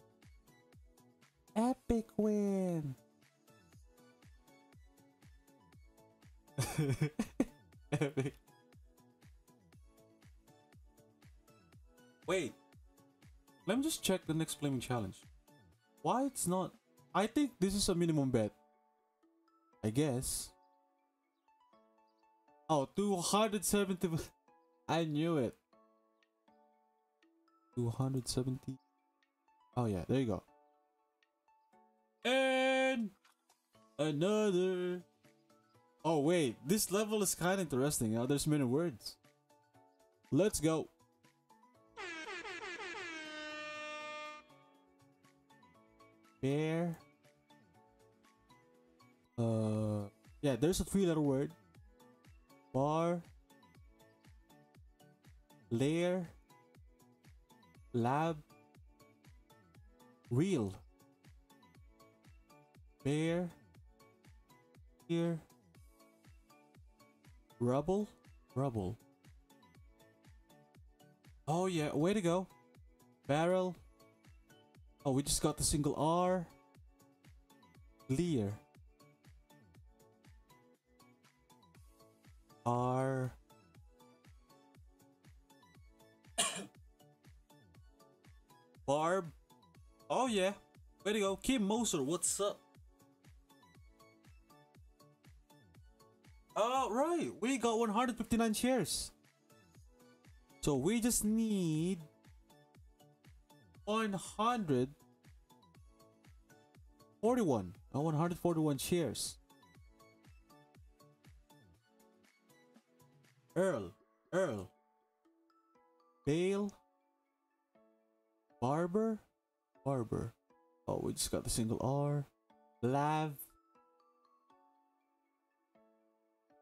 A: Epic win. Epic. Wait. Let me just check the next flaming challenge. Why it's not? I think this is a minimum bet. I guess. Oh, 270. I knew it. 270. Oh yeah, there you go. And another. Oh wait, this level is kind of interesting. There's many words. Let's go. Bear. Uh, yeah, there's a three-letter word. Bar. Layer. Lab. Real. Bear. Here. Rubble. Rubble. Oh yeah, way to go. Barrel. Oh, we just got the single R. Clear. R. Barb. Oh yeah. Way to go. Kim Moser, what's up? Oh right, we got 159 shares. So we just need 141. Uh, 141 shares. Earl. Earl. Bale. Barber. Barber. Oh, we just got the single R. Lav.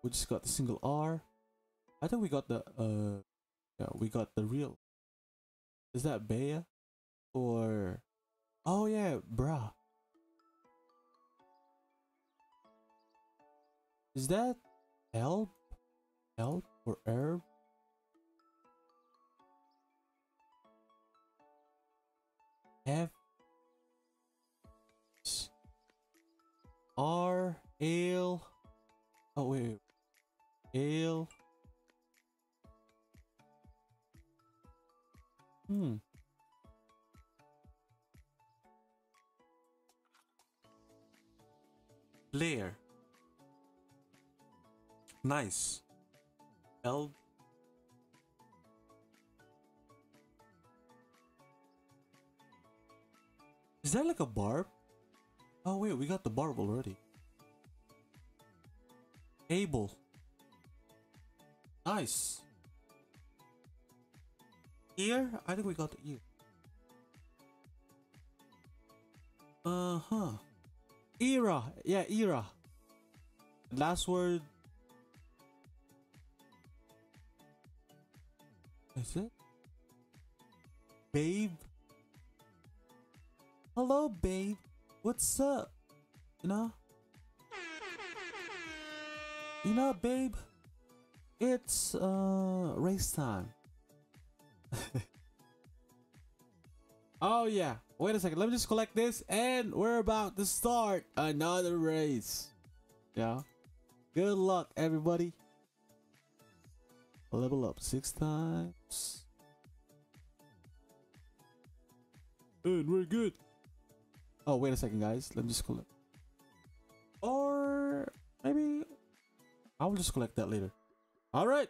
A: We just got the single R. I think we got the uh yeah, we got the real. Is that Bea? Or Oh yeah, bruh. Is that help? Help or herb? F R ale. Oh wait. Ale. Hmm. Blair. Nice. L. Is that like a barb? Oh wait, we got the barb already. Able. Nice. Ear? I think we got the ear. Uh huh. Era. Yeah, era. Last word. Is it? Babe? Hello, babe. What's up? You know? You know, babe? It's uh race time. oh yeah. Wait a second. Let me just collect this and we're about to start another race. Yeah. Good luck everybody. Level up six times. And we're good. Oh, wait a second, guys. Let me just collect. Or maybe I will just collect that later. All right.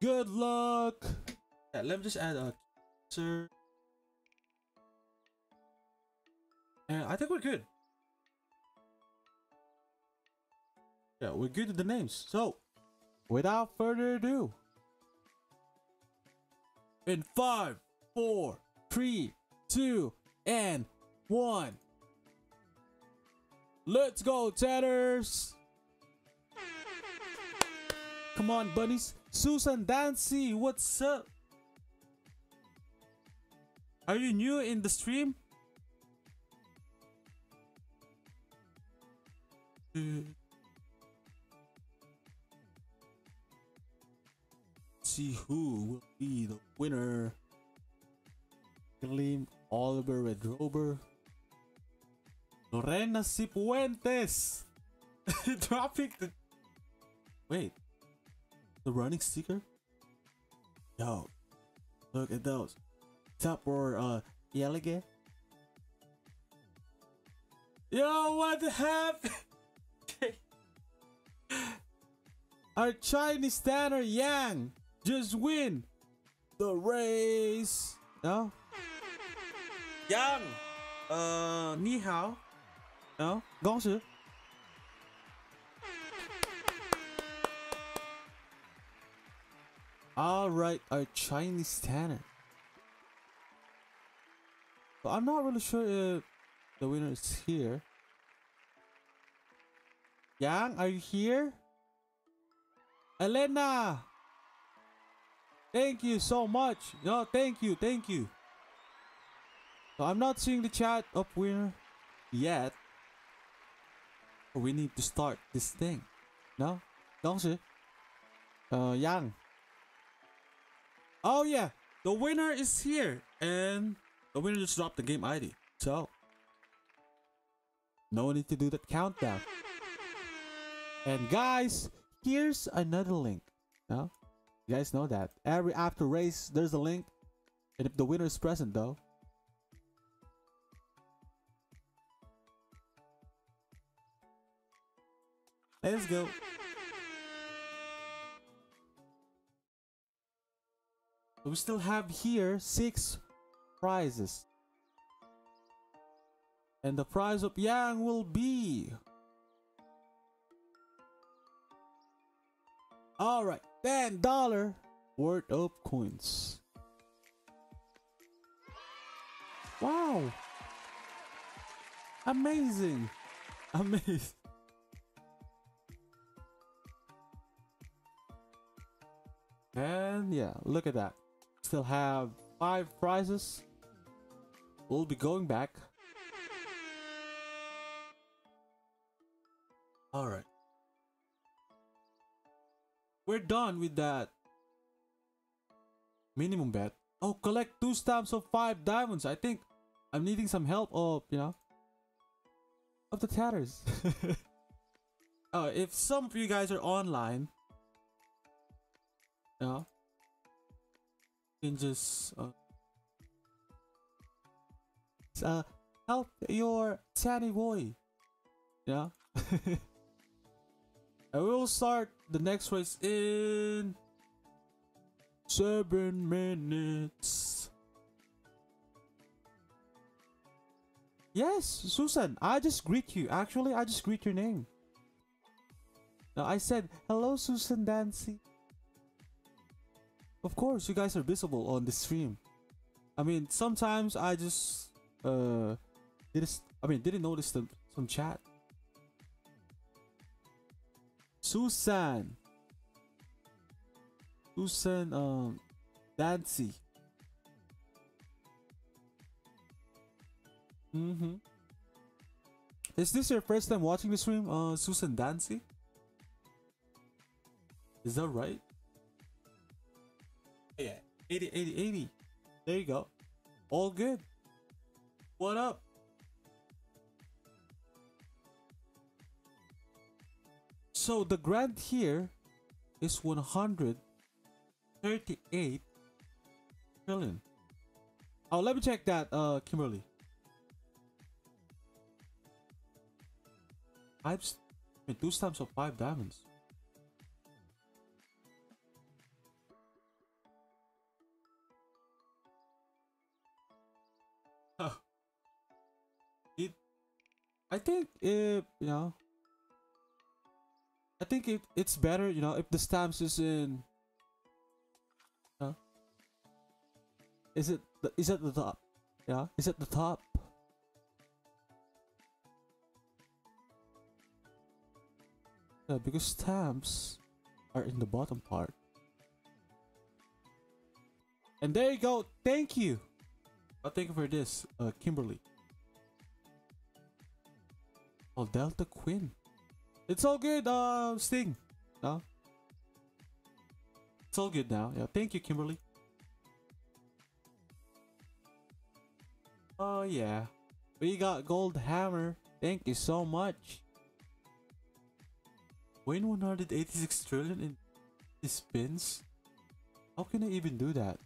A: Good luck. Yeah, let me just add a sir. And I think we're good. Yeah, we're good with the names. So, without further ado, in five, four, three, two, and one. Let's go, Tanners! Come on, bunnies. Susan Dancy, what's up? Are you new in the stream? Uh, see who will be the winner. Gleam Oliver Redrober. Lorena Cifuentes. Dropping the. Wait. The running sticker? Yo, look at those. Top or uh, Yalige? Yo, what happened? Our Chinese tanner Yang just win the race. No? Yang! Uh, ni hao? No? Gong? Alright, our Chinese Tanner. But I'm not really sure if the winner is here. Yang, are you here? Elena! Thank you so much. No, thank you, thank you. So I'm not seeing the chat of winner yet. We need to start this thing. No? 当时 Uh, Yang. Oh yeah, the winner is here, and the winner just dropped the game ID. So, no need to do that countdown. And guys, here's another link. No, you guys know that every after race there's a link, and if the winner is present though. Let's go. We still have here six prizes. And the prize of Yang will be. Alright, $10 worth of coins. Wow! Amazing! Amazing! And yeah, look at that. Still have five prizes. We'll be going back. Alright. We're done with that. Minimum bet. Oh, collect two stamps of five diamonds. I think I'm needing some help of, you know, of the tanners. uh, if some of you guys are online, you can just uh, uh help your Tanny boy. Yeah. and we'll start the next race in seven minutes. Yes, Susan, I just greet you. Actually, I just greet your name. Now I said hello, Susan Dancy. Of course, you guys are visible on the stream. I mean, sometimes I just uh didn't. I mean, didn't notice the, some chat. Susan. Susan um Dancy. Mm-hmm. Is this your first time watching the stream, uh, Susan Dancy? Is that right? Yeah, 80, 80, 80. There you go. All good. What up? So the grand here is 138 trillion. Oh, let me check that, uh, Kimberly. Five, two stamps of five diamonds. I think if you know, I think it it's better you know if the stamps is in. Huh? Is it the, is it the top? Yeah, is it the top? Yeah, because stamps are in the bottom part. And there you go. Thank you. Oh, thank you for this, uh, Kimberly. Delta Quinn. It's all good, uh, Sting. No? It's all good now. Yeah, thank you, Kimberly. Oh, yeah. We got Gold Hammer. Thank you so much. Win 186 trillion in spins? How can I even do that?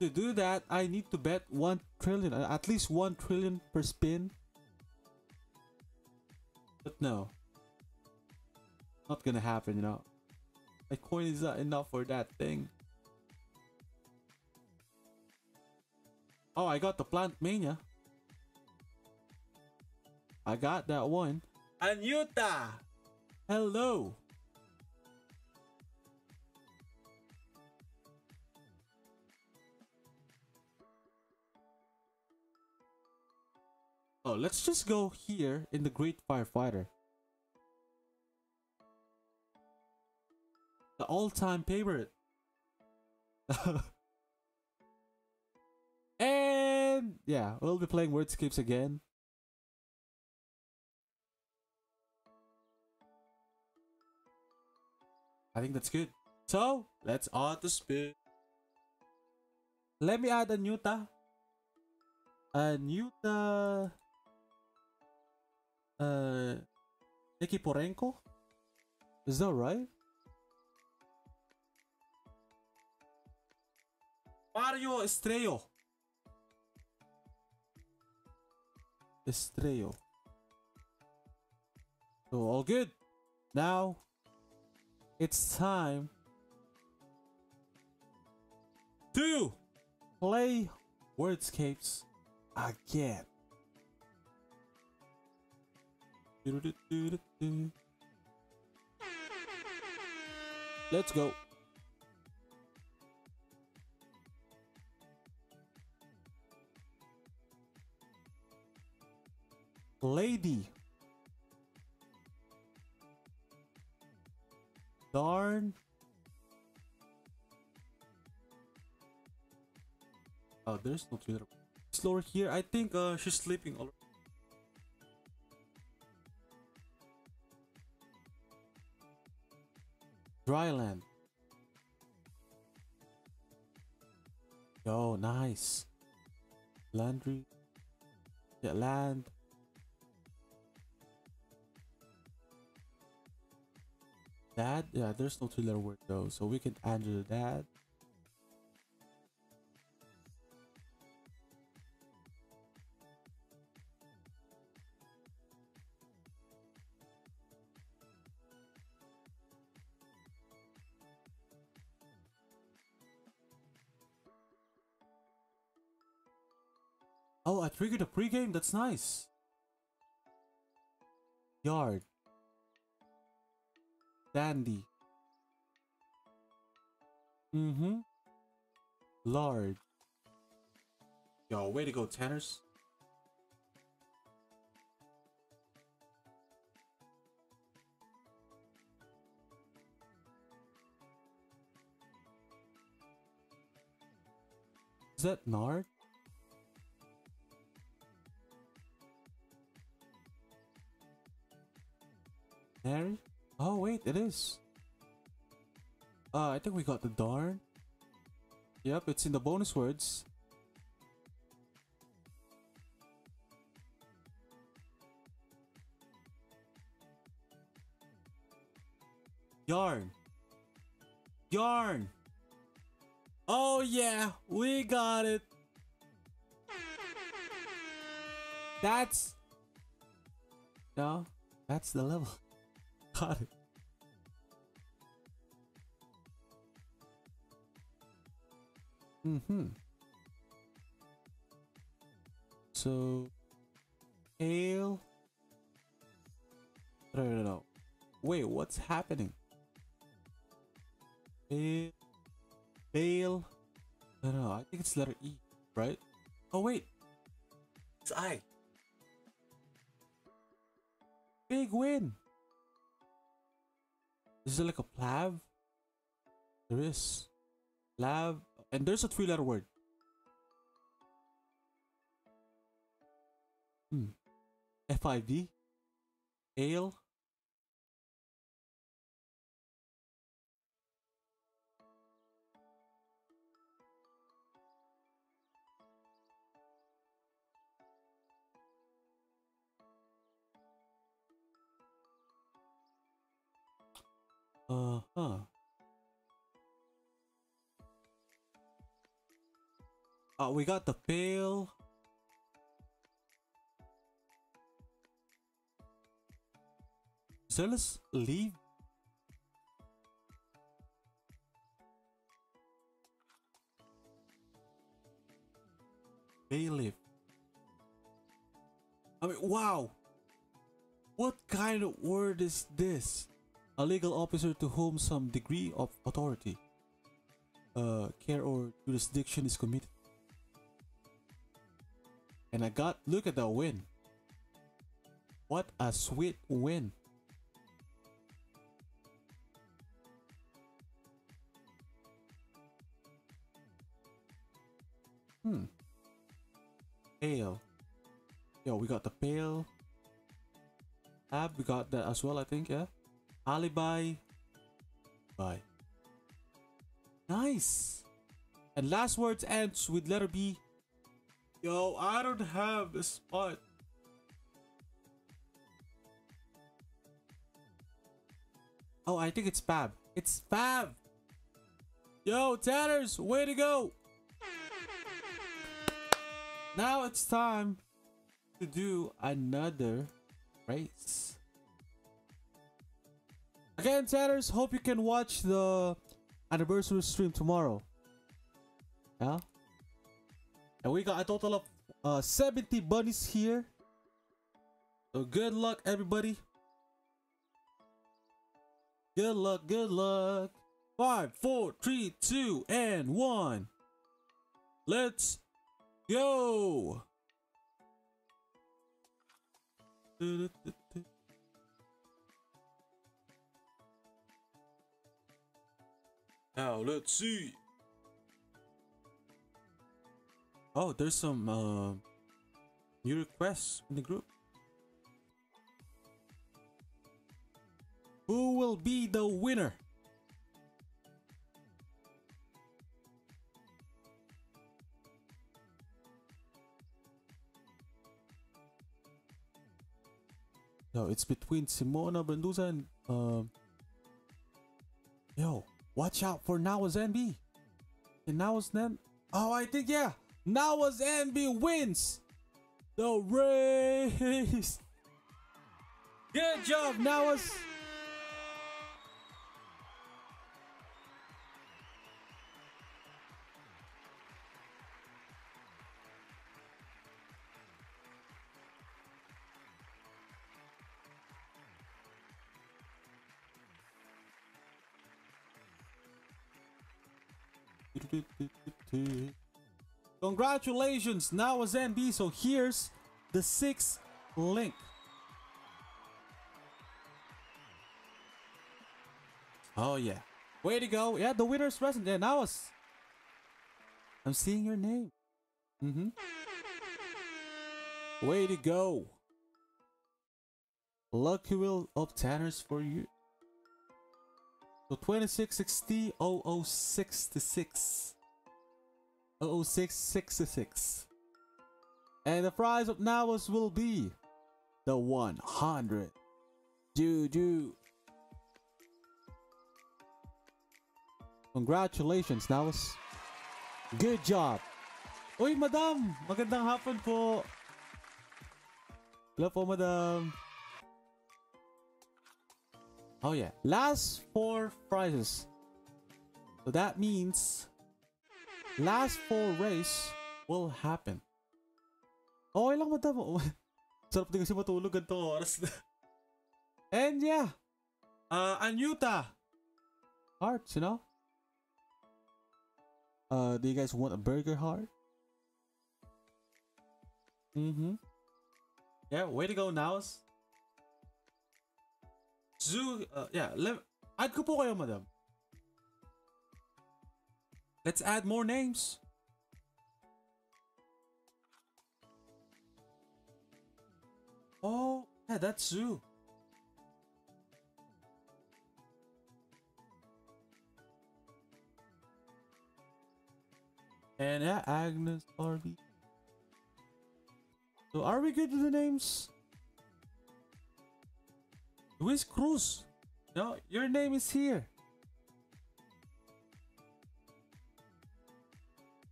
A: To do that, I need to bet 1 trillion, uh, at least 1 trillion per spin. But no. Not gonna happen, you know. My coin is not enough for that thing. Oh, I got the Plant Mania. I got that one. Anyuta! Hello! Oh, let's just go here in the Great Firefighter. The all-time favorite. and yeah, we'll be playing Wordscapes again. I think that's good. So, let's auto spin. Let me add a new ta. A new ta. Uh, Nikiporenko? Is that right? Mario Estrello. Estrello. So all good. Now it's time to play Wordscapes again. Let's go. Lady. Darn. Oh, there's no Twitter. Slower here. I think uh, she's sleeping already. Dryland. Oh, nice. Landry. Yeah, land. Dad? Yeah, there's no two-letter word though, so we can answer the dad. Oh, I triggered a pregame? That's nice. Yard. Dandy. Mm-hmm. Lard. Yo, way to go, Tanners. Is that Nard? Mary? Oh wait, it is. Uh, I think we got the darn. Yep, it's in the bonus words. Yarn. Yarn. Oh yeah, we got it. That's no, that's the level. Got it. Mm-hmm. So, ale. No, no, no. Wait, what's happening? Ale. Bale. No, no, I think it's letter E, right? Oh, wait. It's I. Big win. Is it like a plav? There is. Plav. And there's a three letter word. Hmm. FIV? Ale? Uh huh. Uh, we got the pail. Let's leave. Bailiff. I mean, wow. What kind of word is this? A legal officer to whom some degree of authority, uh, care or jurisdiction is committed. And I got, look at the win. What a sweet win. Hmm. Pale. Yo, we got the pale. Tab, we got that as well, I think, yeah. Alibi. Bye. Nice. And last words ends with letter B. Yo, I don't have a spot. Oh, I think it's Fab. It's Fab. Yo, Tanners, way to go. Now it's time to do another race. Again, Tanners, hope you can watch the anniversary stream tomorrow. Yeah? And we got a total of uh, 70 bunnies here. So good luck, everybody. Good luck, good luck. Five, four, three, two, and one. Let's go. Now let's see. Oh, there's some uh, new requests in the group. Who will be the winner? No, it's between Simona Benduza and um. Yo, watch out for Nawa's NB. And Nawa's then. Oh, I think yeah. Nawa's NB wins the race. Good job, Nawa's. Congratulations, now was NB. So here's the sixth link. Oh yeah. Way to go. Yeah, the winner's present. Yeah, now was. I'm seeing your name. Mm-hmm. Way to go. Lucky wheel of Tanners for you. So 2660 0066. 00666. And the prize of Nawas will be the 100 Juju. Congratulations, Nawas. Good job. Uy, madam! Magandang hapon po. Hello po, madam. Oh yeah, last four prizes. So that means last four race will happen. Okay lang madam. Sarap din kasi matulog ganito oras na. And yeah, uh, Anyuta. Hearts, you know? Uh, do you guys want a burger heart? Mm-hmm. Yeah, way to go, Naus. Zoo, uh, yeah, let, add ko po kayo, madam. Let's add more names. Oh, yeah, that's Zoo. And yeah, Agnes, Barbie. So are we good with the names? Luis Cruz. No, your name is here.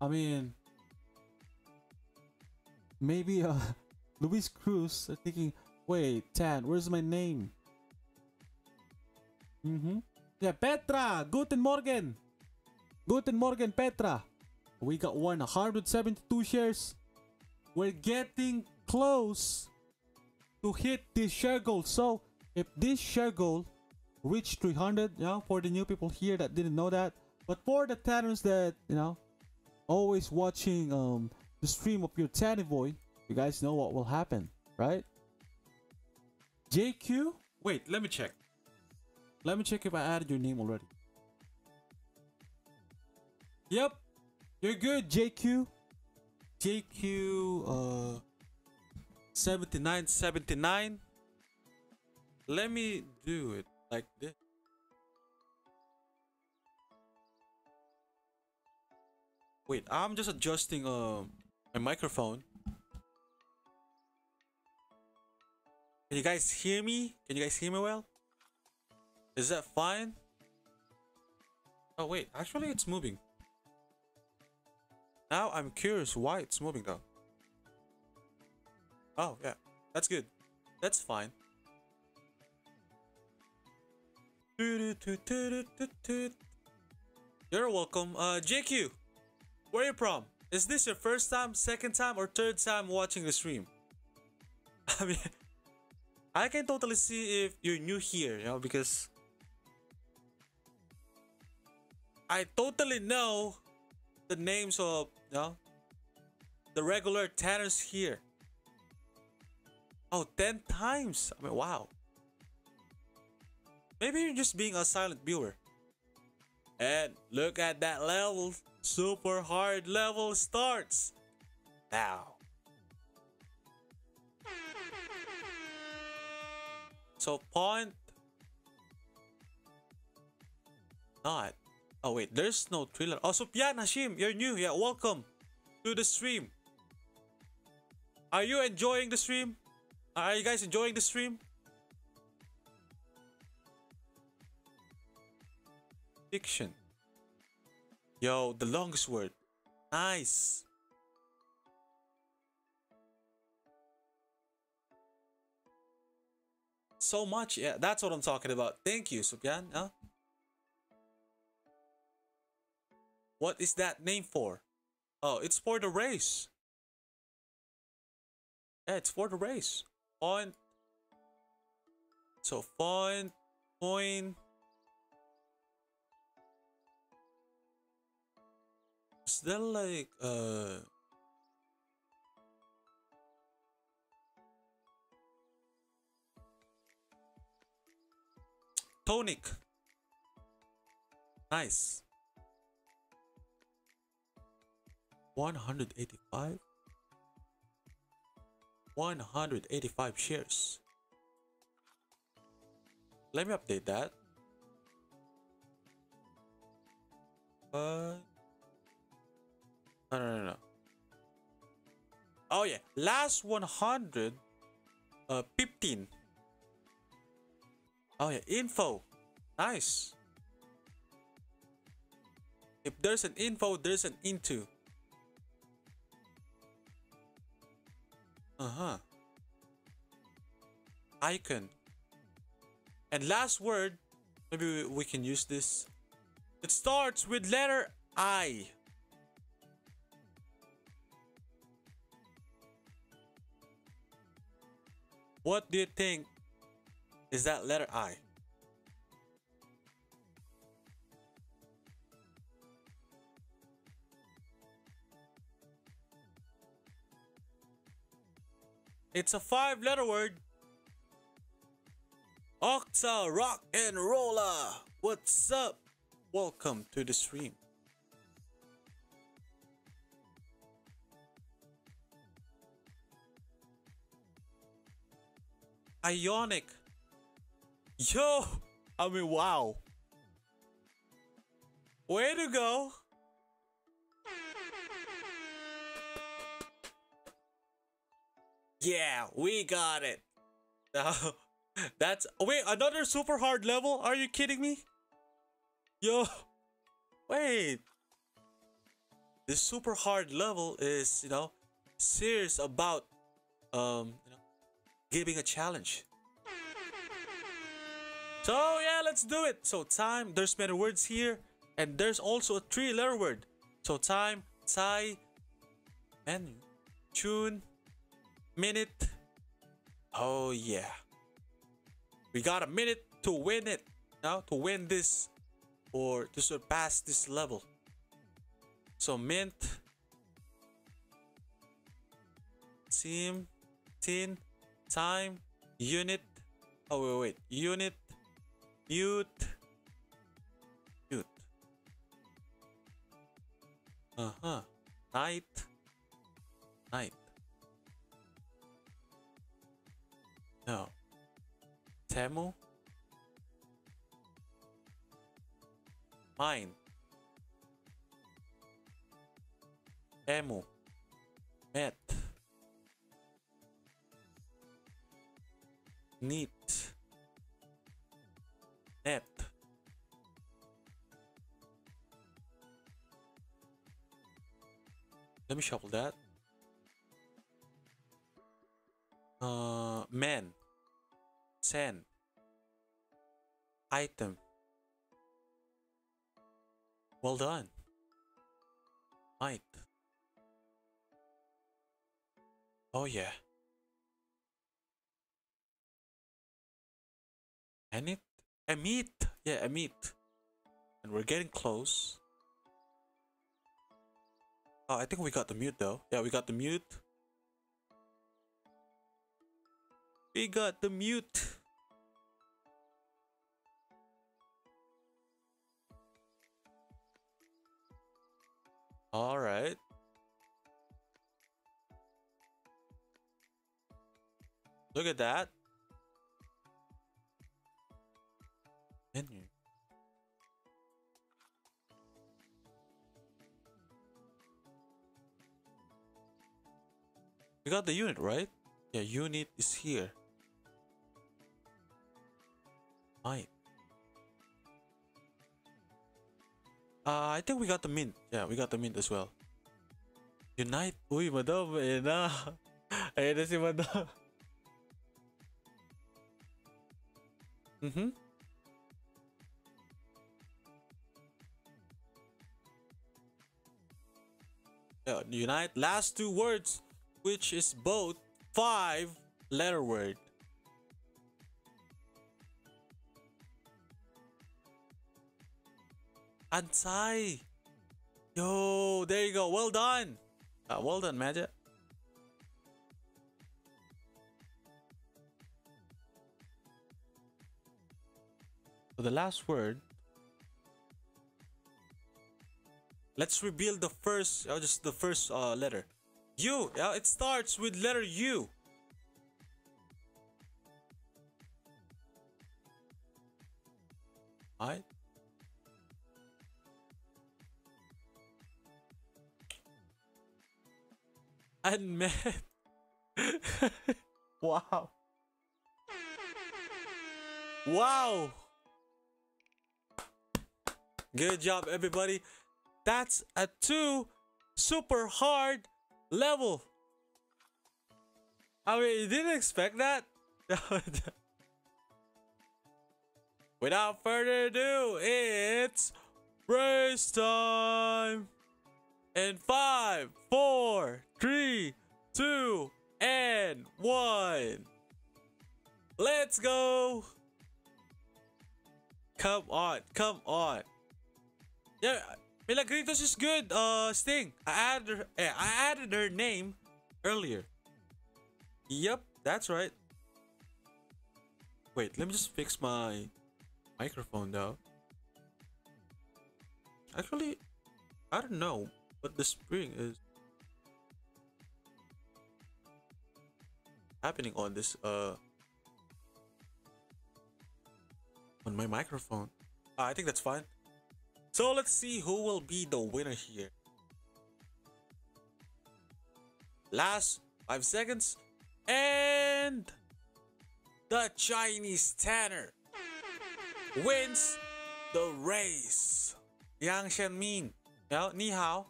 A: I mean, maybe uh, Luis Cruz are thinking, wait, Tan, where's my name? Mm-hmm. Yeah, Petra, Guten Morgen. Guten Morgen, Petra. We got 172 shares. We're getting close to hit this share goal. So, if this share goal reach 300, you know, for the new people here that didn't know that, but for the tanners that, you know, always watching um the stream of your Tanny Boy, you guys know what will happen, right? JQ? Wait, let me check. Let me check if I added your name already. Yep, you're good, JQ. JQ, uh, 7979. Let me do it like this. Wait, I'm just adjusting uh, my microphone. Can you guys hear me? Can you guys hear me well? Is that fine? Oh wait, actually it's moving. Now I'm curious why it's moving though. Oh yeah, that's good. That's fine. You're welcome. Uh, JQ, where you from? Is this your first time, second time, or third time watching the stream? I mean, I can totally see if you're new here, you know, because I totally know the names of, you know, the regular tanners here. Oh, 10 times. I mean, wow. Maybe you're just being a silent viewer. And look at that level. Super hard level starts. Now. So point. Not. Oh wait, there's no thriller. Oh, Supian Hashim, you're new. Yeah, welcome to the stream. Are you enjoying the stream? Are you guys enjoying the stream? Fiction. Yo, the longest word. Nice. So much. Yeah, that's what I'm talking about. Thank you, Supian. Huh? What is that name for? Oh, it's for the race. Yeah, it's for the race. Font. So font, coin. Is that like uh tonic? Nice. 185 185 shares. Let me update that. Uh, no, no, no, no. Oh yeah, last 100, uh, 15. Oh yeah, info. Nice. If there's an info, there's an into. Uh-huh. Icon. And last word, maybe we, we can use this. It starts with letter I. What do you think is that letter I? It's a five letter word. Octa Rock and Roller. What's up? Welcome to the stream. Ionic. Yo, I mean, wow. Way to go. Yeah, we got it. That's wait, another super hard level? Are you kidding me? Yo, wait. This super hard level is, you know, serious about um, giving a challenge. So yeah, let's do it. So time, there's many words here, and there's also a three-letter word. So time, Tsai, and tune, minute. Oh yeah. We got a minute to win it. Now to win this or to surpass this level. So mint team tin time unit oh wait wait unit mute mute. Uh-huh night night. No. Temu? Mine. Emu met neat net let me shuffle that. Uh man. Sen item. Well done. Might. Oh yeah and it a meat yeah a meat and we're getting close. Oh i think we got the mute though. Yeah we got the mute. We got the mute. All right. Look at that We got the unit, right? Yeah, unit is here. Might. Uh, I think we got the mint. Yeah, we got the mint as well. Unite. Uy, madam. Ayan na. Ayan na si madam. Mm-hmm. Yeah, unite last two words, which is both five letter word. Ansai. Yo, there you go. Well done. Uh, well done, Magic. So the last word. Let's reveal the first, uh, just the first uh, letter. U. Yeah, it starts with letter U. Alright. Admit. wow. Wow. Good job, everybody. That's a two super hard level. I mean, you didn't expect that? Without further ado, it's race time. In five, four, three, two, and one. Let's go. Come on, come on. Yeah, Milagritos is good. Uh, Sting. I added her, eh, I added her name earlier. Yep, that's right. Wait, let me just fix my microphone though. Actually, I don't know what the spring is happening on this uh on my microphone. Uh, I think that's fine. So let's see who will be the winner here. Last five seconds, and the Chinese Tanner wins the race. Yang Shenmin, 然后你好，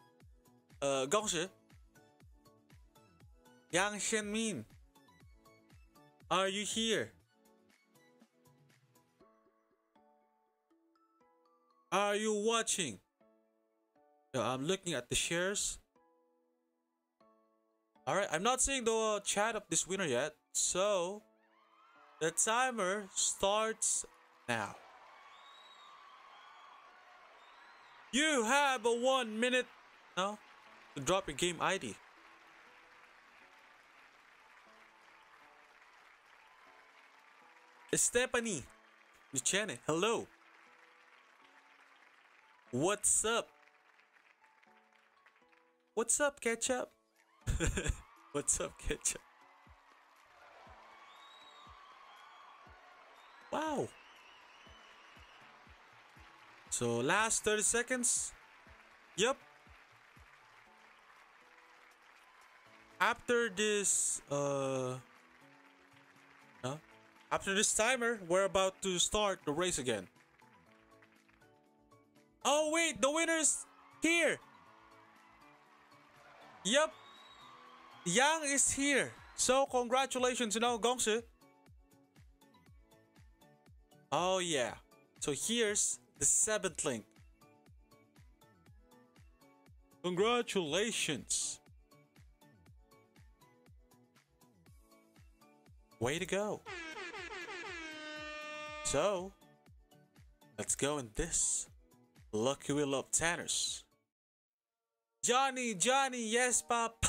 A: 呃，恭喜。Yang Shenmin, are you here? Are you watching? I'm looking at the shares. Alright, I'm not seeing the chat of this winner yet. So, the timer starts now. You have a one minute now to drop your game ID. Stephanie Michane, hello. What's up? What's up, ketchup? What's up, ketchup? Wow. So last 30 seconds. Yep. After this uh after this timer, we're about to start the race again. Oh wait, the winner's here. Yep. Yang is here. So congratulations, you know, Gongsu. Oh yeah. So here's the seventh link. Congratulations. Way to go. So, let's go in this lucky wheel of Tanners. Johnny, Johnny, yes, Pop.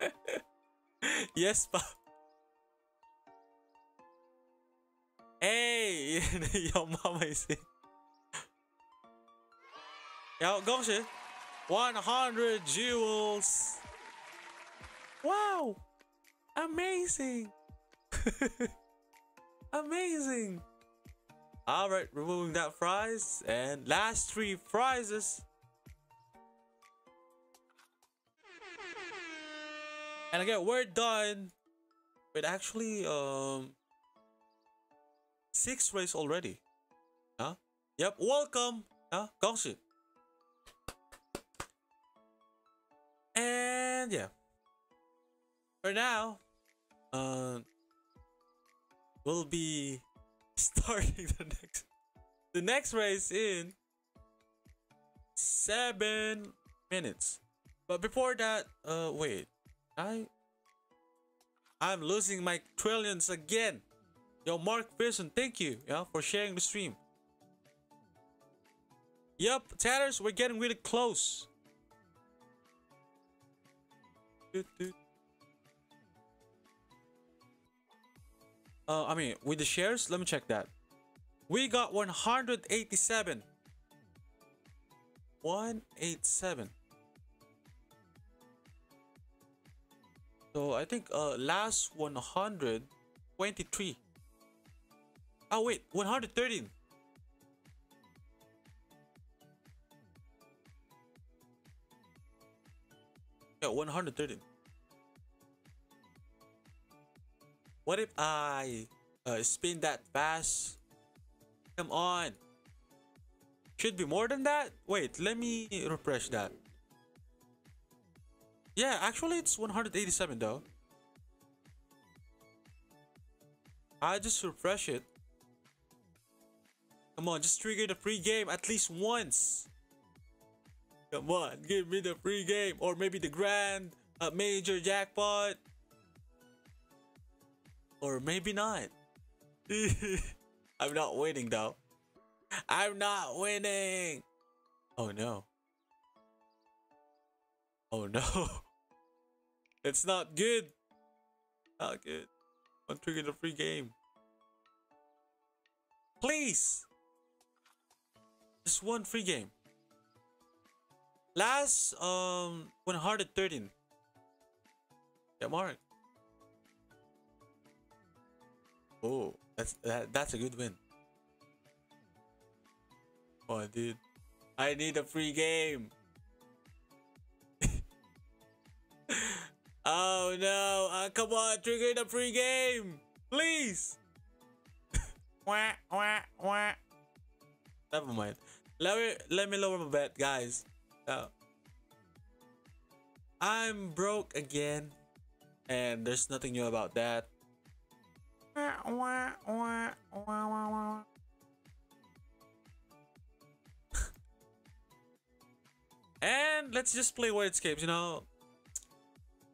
A: yes, Pop. Hey, your mama is here. Yo, 恭喜100 jewels. Wow. Amazing. Amazing. All right, removing that prize and last three prizes. And again, we're done with actually um six race already. Huh? Yep, welcome. Huh? 恭喜. And yeah. For now, uh, we'll be starting the next the next race in seven minutes. But before that, uh wait. I I'm losing my trillions again. Yo, Mark Pearson, thank you yeah, for sharing the stream. Yep, tanners we're getting really close. Doot, doot. Uh, I mean, with the shares, let me check that. We got 187. 187. So I think uh last 123. Oh wait, 113. Yeah, 113. What if I uh, spin that fast? Come on. Should be more than that? Wait, let me refresh that. Yeah, actually it's 187 though. I just refresh it. Come on, just trigger the free game at least once. Come on, give me the free game or maybe the grand uh, major jackpot. Or maybe not. I'm not winning though. I'm not winning. Oh no. Oh no. It's not good. Not good. I'm triggering the free game. Please. Just one free game. Last um 113. Yeah, Mark. Oh, that's that, that's a good win. Oh, dude. I need a free game. oh no. Uh, come on, trigger the free game. Please. wah, wah, wah. Never mind. Let me let me lower my bet, guys. Uh, I'm broke again, and there's nothing new about that. and let's just play Wordscapes, you know.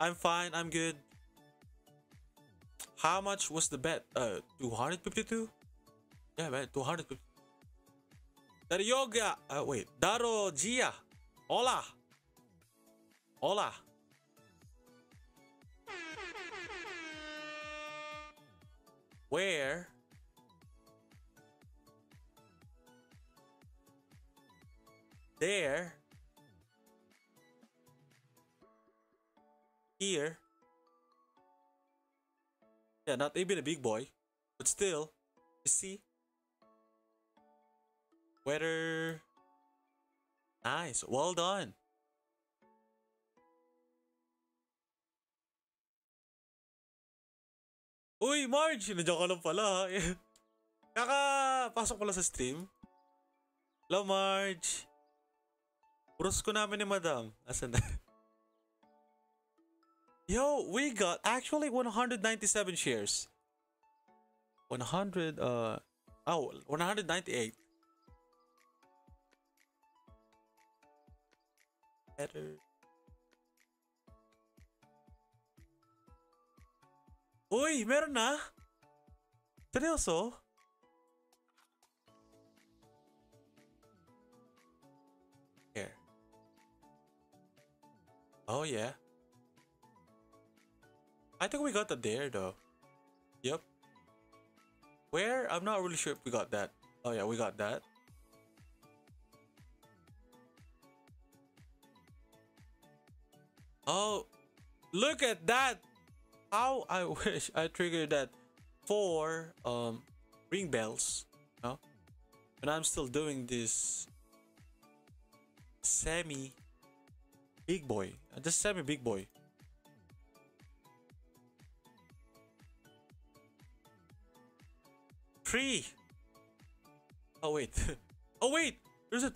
A: I'm fine, I'm good. How much was the bet? Uh, 252? Yeah, man, 250. Dari yoga. Uh, wait, Daro Gia. Hola. Hola. Where? There. Here. Yeah, not even a big boy, but still, you see? Weather. Nice. Well done. Uy, Marge! Nandiyan ka lang pala. Kakapasok pala sa stream. Hello, Marge. Puros ko namin ni Madam. Asan na? Yo, we got actually 197 shares. 100, uh, oh, 198. Better. Uy, meron na? Seryoso? Here. Oh, yeah. I think we got the dare though. Yep. Where? I'm not really sure if we got that. Oh yeah, we got that. Oh, look at that! How I wish I triggered that four um ring bells. No, and I'm still doing this semi big boy. Uh, Just semi big boy. Three. Oh wait. Oh wait. There's a.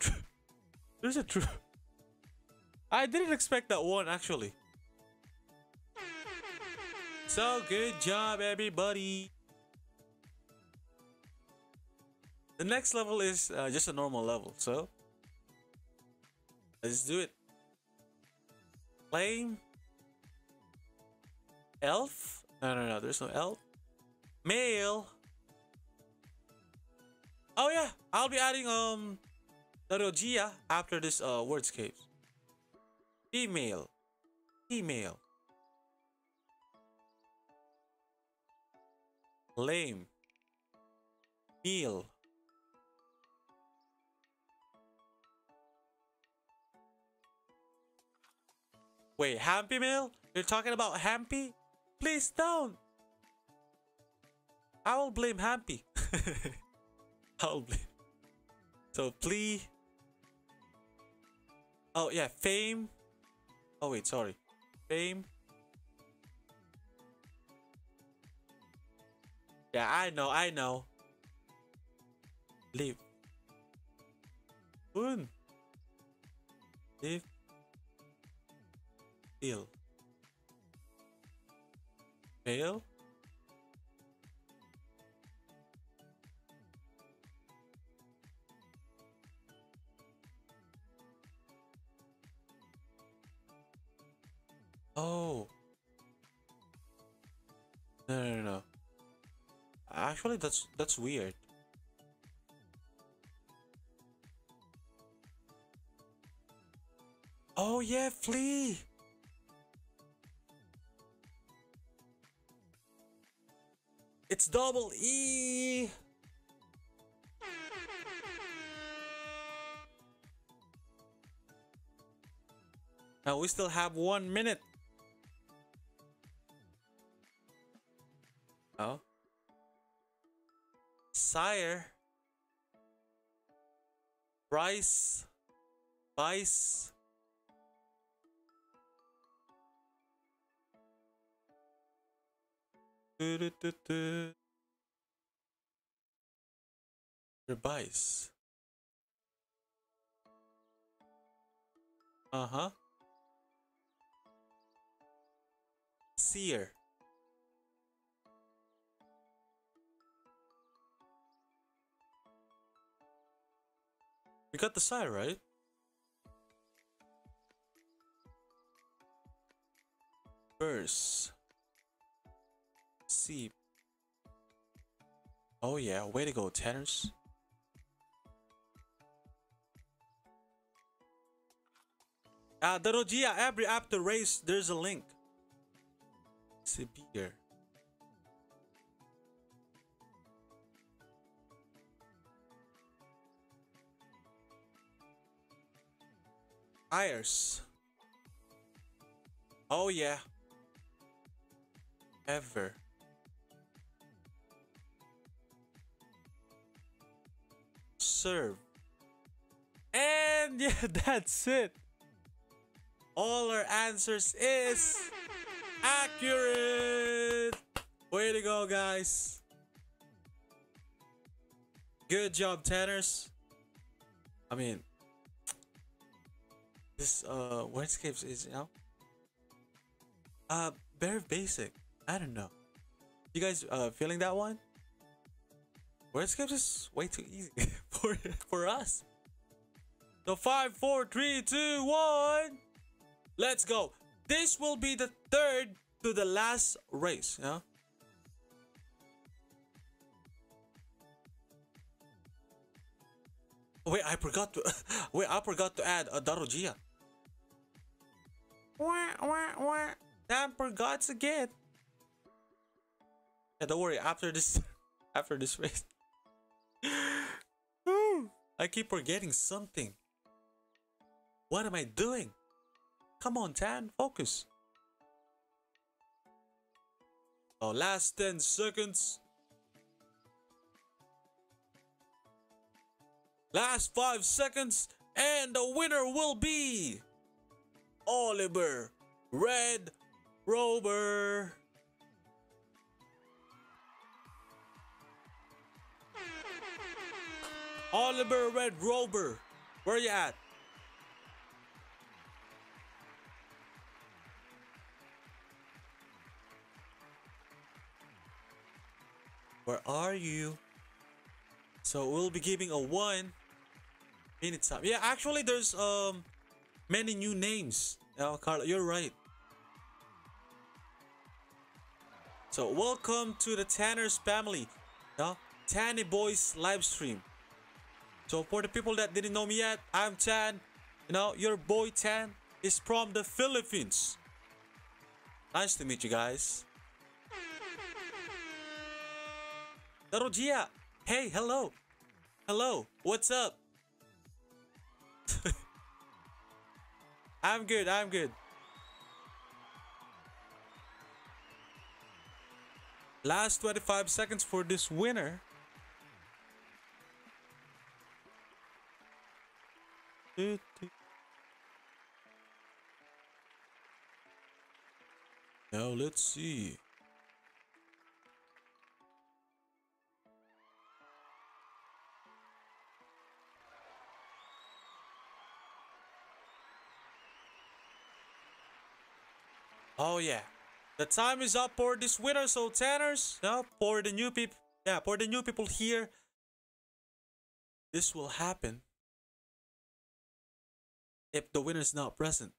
A: There's a. Tr- I didn't expect that one actually. So good job, everybody. The next level is uh, just a normal level, so let's do it. Flame. Elf? No, no, no. There's no elf. Male. Oh yeah, I'll be adding um Darogia after this uh wordscapes. Female. Female. Lame. Meal. Wait, Happy Meal? You're talking about Happy? Please don't. I will blame Happy. I'll blame. So plea. Oh yeah, fame. Oh wait, sorry. Fame. Yeah, I know, I know. Live. Boon. Live. Feel. Fail. Actually, that's that's weird. Oh yeah, flea. It's double E. Now we still have one minute. Sire. Rice. Vice. Du-du-du-du. Revise. Uh-huh. Seer. We got the side right. Verse. Seep. Oh yeah, way to go, Tanners. Uh, the Rogia, every after race, there's a link. Severe. Ayers. Oh yeah. Ever. Serve. And yeah, that's it. All our answers is accurate. Way to go, guys. Good job, Tanners. I mean, this uh wordscapes is you know uh very basic. I don't know. You guys uh feeling that one? Wordscapes is way too easy for for us. So five, four, three, two, one. Let's go. This will be the third to the last race. Yeah. Wait, I forgot to wait. I forgot to add a Darogia. Wah wah wah. Damper gods again. Yeah, don't worry. After this, after this race, I keep forgetting something. What am I doing? Come on, Tan, focus. Oh, last 10 seconds. Last 5 seconds, and the winner will be Oliver Red Rover. Oliver Red Rover, where you at? Where are you? So we'll be giving a one minute time. Yeah, actually, there's um many new names. Oh, Carla, you're right. So welcome to the Tanners family. Yeah, Tanny Boys live stream. So for the people that didn't know me yet, I'm Tan. You know, your boy Tan is from the Philippines. Nice to meet you guys. Darogia, hey, hello. Hello, what's up? I'm good, I'm good. Last 25 seconds for this winner. Now let's see. Oh yeah. The time is up for this winner, so Tanners, yeah, for the new people, yeah, for the new people here, this will happen if the winner is not present.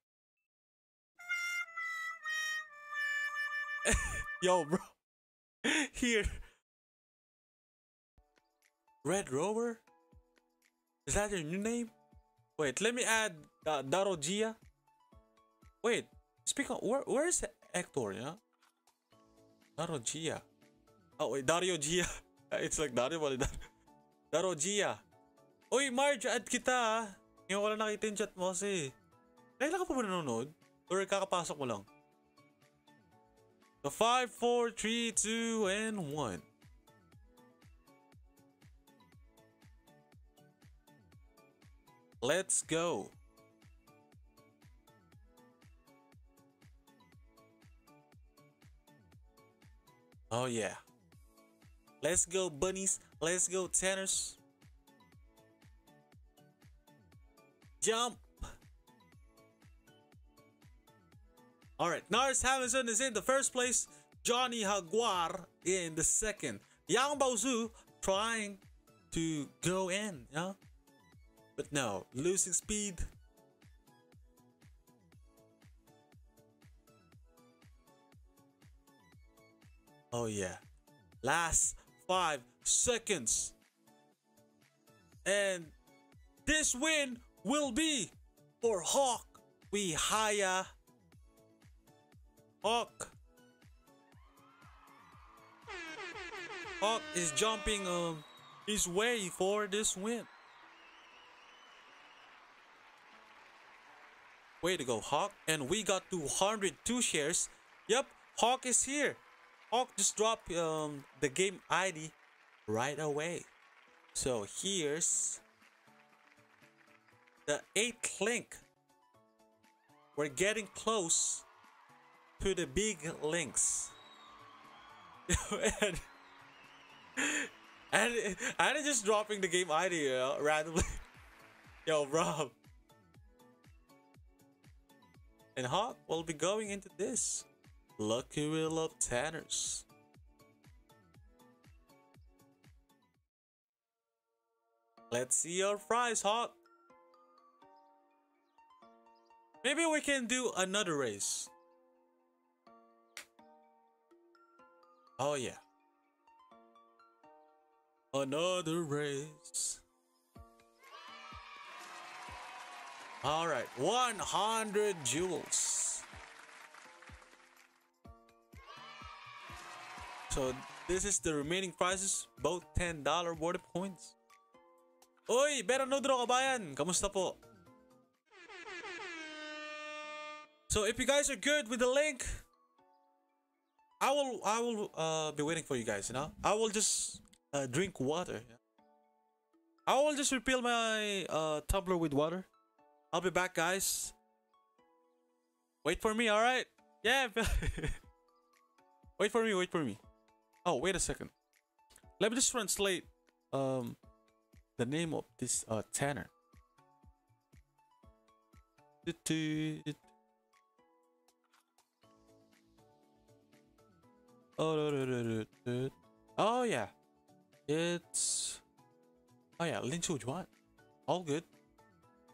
A: Yo, bro. Here. Red Rover? Is that your new name? Wait, let me add uh, Darogia. Wait, speak of, where, where is Hector, yeah? Darogia. Oh, wait, Dario Gia. It's like Dario pala. Dar Daro Gia. Uy, Marge, add kita ah. Ngayon ko lang nakita yung chat mo kasi. Kailan ka pa ba nanonood? Or kakapasok mo lang? So 5, 4, 3, 2, and 1. Let's go. Oh yeah. Let's go bunnies. Let's go tanners. Jump. All right, Nars Hamilton is in the first place. Johnny Jaguar in the second. Yang Baozu trying to go in, yeah? But no, losing speed. Oh yeah. Last five seconds. And this win will be for Hawk Wihaya. Hawk. Hawk is jumping um his way for this win. Way to go, Hawk. And we got 202 shares. Yep, Hawk is here. Hawk just dropped um, the game ID right away. So here's the eighth link. We're getting close to the big links. and, and, and just dropping the game ID uh, randomly. Yo, Rob. And Hawk will be going into this. Lucky Wheel of Tanners. Let's see your fries, Hawk. Maybe we can do another race. Oh yeah. Another race. All right, 100 jewels. So this is the remaining prizes, both $10 worth of coins. Oy, Pero Nudro Kabayan, kamusta po? So if you guys are good with the link, I will I will uh, be waiting for you guys, you know? I will just uh, drink water. I will just refill my uh, tumbler with water. I'll be back, guys. Wait for me, alright? Yeah. wait for me, wait for me. Oh, wait a second. Let me just translate um the name of this uh Tanner. Oh, yeah. It's Oh yeah, Lin Chu Juan. All good.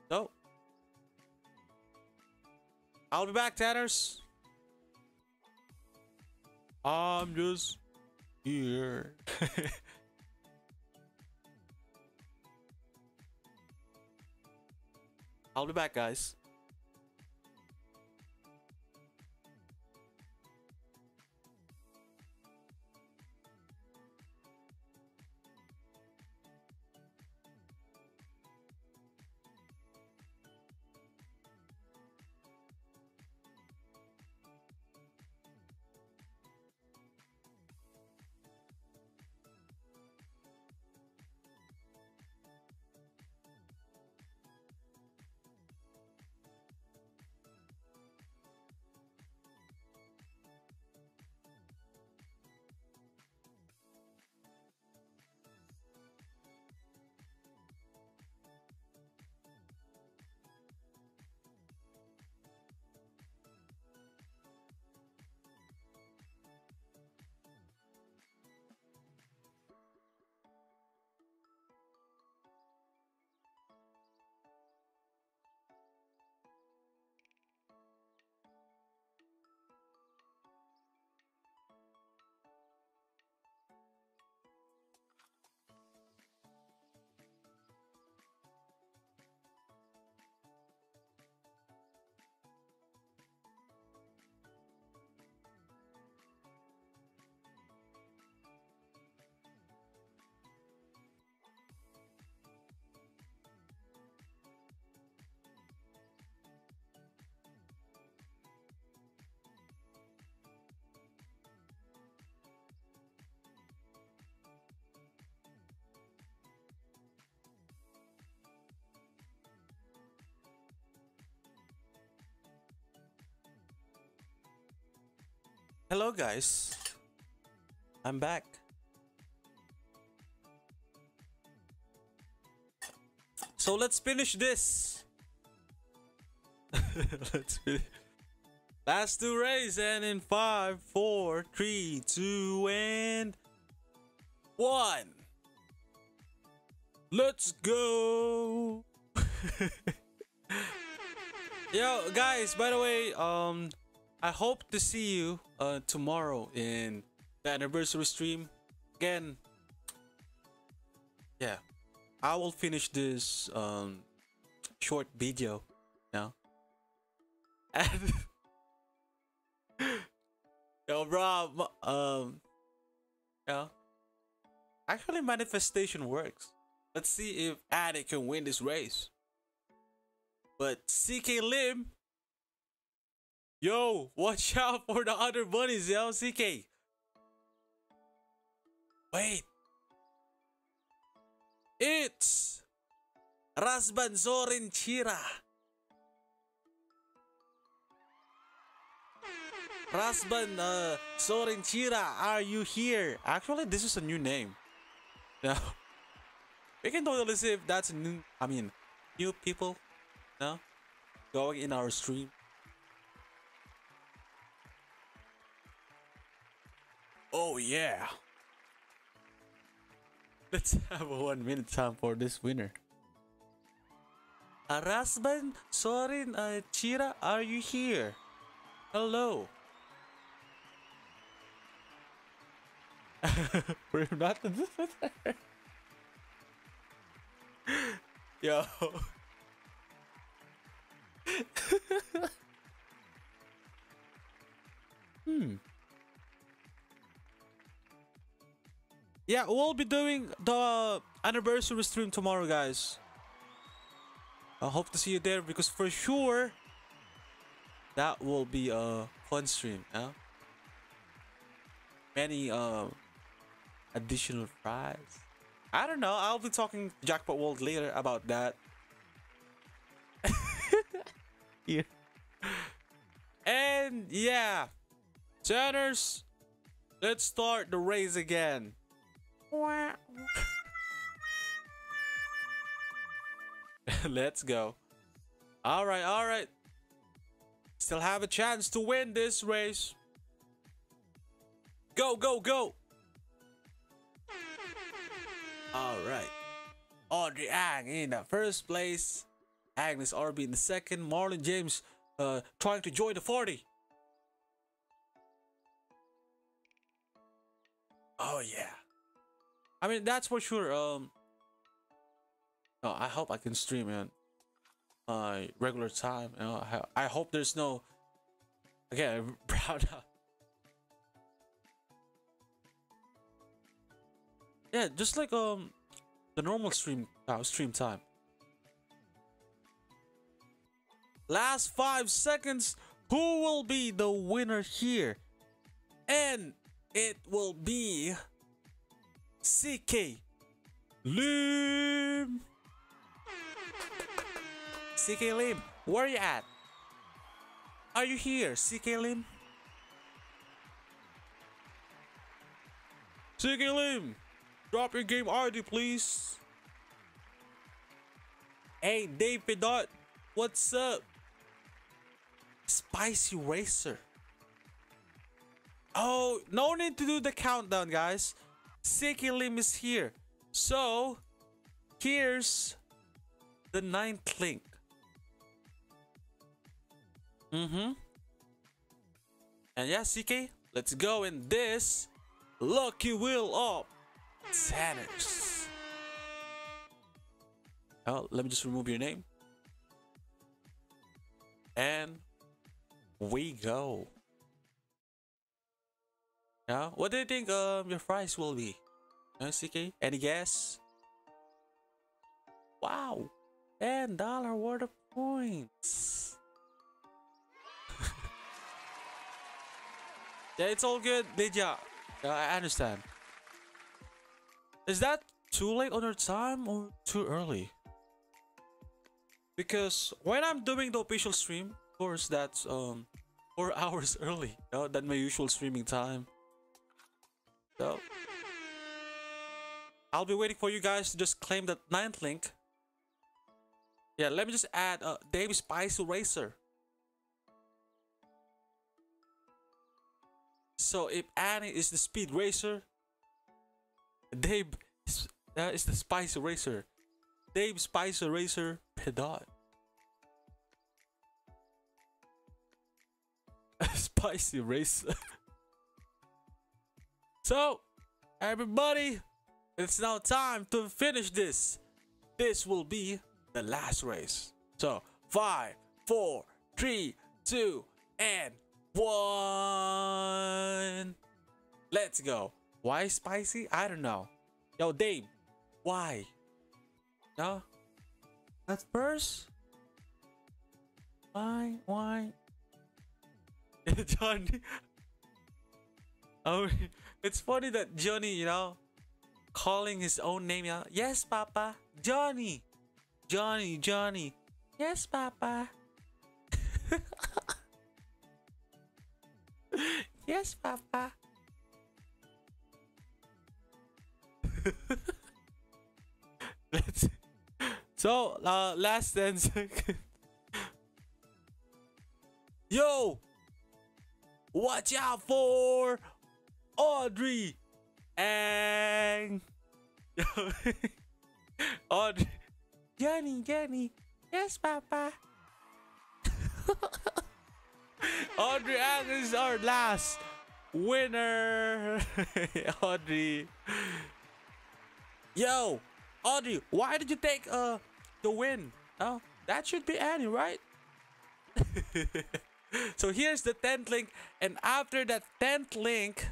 A: So I'll be back, Tanners. I'm just here. I'll be back, guys. Hello, guys. I'm back. So let's finish this. let's finish. Last two race and in five, four, three, two, and one. Let's go. Yo, guys, by the way, um, I hope to see you uh tomorrow in the anniversary stream. Again, yeah, I will finish this um short video now. And yo, bro, um, yeah, actually, manifestation works. Let's see if Addy can win this race. But CK Lim Yo, watch out for the other bunnies, yo, CK. Wait. It's Rasban Zorin Chira. Rasban uh, Zorin Chira, are you here? Actually, this is a new name. No. We can totally see if that's new, I mean, new people, no? Going in our stream. Oh yeah. Let's have a one minute time for this winner. Arasban Sorin uh, Chira, are you here? Hello. We're not Yo. hmm. Yeah, we'll be doing the anniversary stream tomorrow, guys. I hope to see you there because for sure that will be a fun stream. Yeah? Many uh, additional prize. I don't know. I'll be talking to Jackpot World later about that. yeah. And yeah, Tanners, let's start the race again. Let's go. All right, all right. Still have a chance to win this race. Go, go, go. All right. Audrey Ang in the first place. Agnes Arby in the second. Marlon James uh, trying to join the 40. Oh, yeah. I mean, that's for sure. Um, no, I hope I can stream, in my regular time. You know, I, I hope there's no again brownout. Yeah, just like um the normal stream uh, stream time. Last five seconds. Who will be the winner here? And it will be CK Lim. CK Lim, where are you at? Are you here, CK Lim? CK Lim, drop your game ID, please. Hey, Dave Pedot, what's up? Spicy Racer. Oh, no need to do the countdown, guys. CK Lim is here. So, here's the ninth link. Mm-hmm. And yeah, CK, let's go in this lucky wheel of Tanners. Oh, let me just remove your name. And we go. Yeah, what do you think um your price will be? CK, any guess? Wow, ten dollar worth of points. yeah, it's all good, Lydia. Yeah, I understand. Is that too late on your time or too early? Because when I'm doing the official stream, of course, that's um four hours early you know, than my usual streaming time. So I'll be waiting for you guys to just claim that ninth link. Yeah, let me just add uh, Dave Spice Racer. So if Annie is the speed racer, Dave is, uh, is the spice racer. Dave Spice Racer Pedot. Spicy racer. so, everybody, it's now time to finish this. This will be the last race. So, five, four, three, two, and one. Let's go. Why spicy? I don't know. Yo, Dave, why? No? At first? Why? Why? Johnny. Oh, it's funny that Johnny, you know, calling his own name. Yeah, yes, Papa. Johnny. Johnny, Johnny. Yes, Papa. yes, Papa. Let's. So, uh, last 10 seconds. Yo! Watch out for Audrey and Audrey. Johnny, Johnny. Yes, Papa. Audrey Ang is our last winner. Audrey. Yo, Audrey, why did you take uh the win? Oh, that should be Annie, right? so here's the 10th link and after that 10th link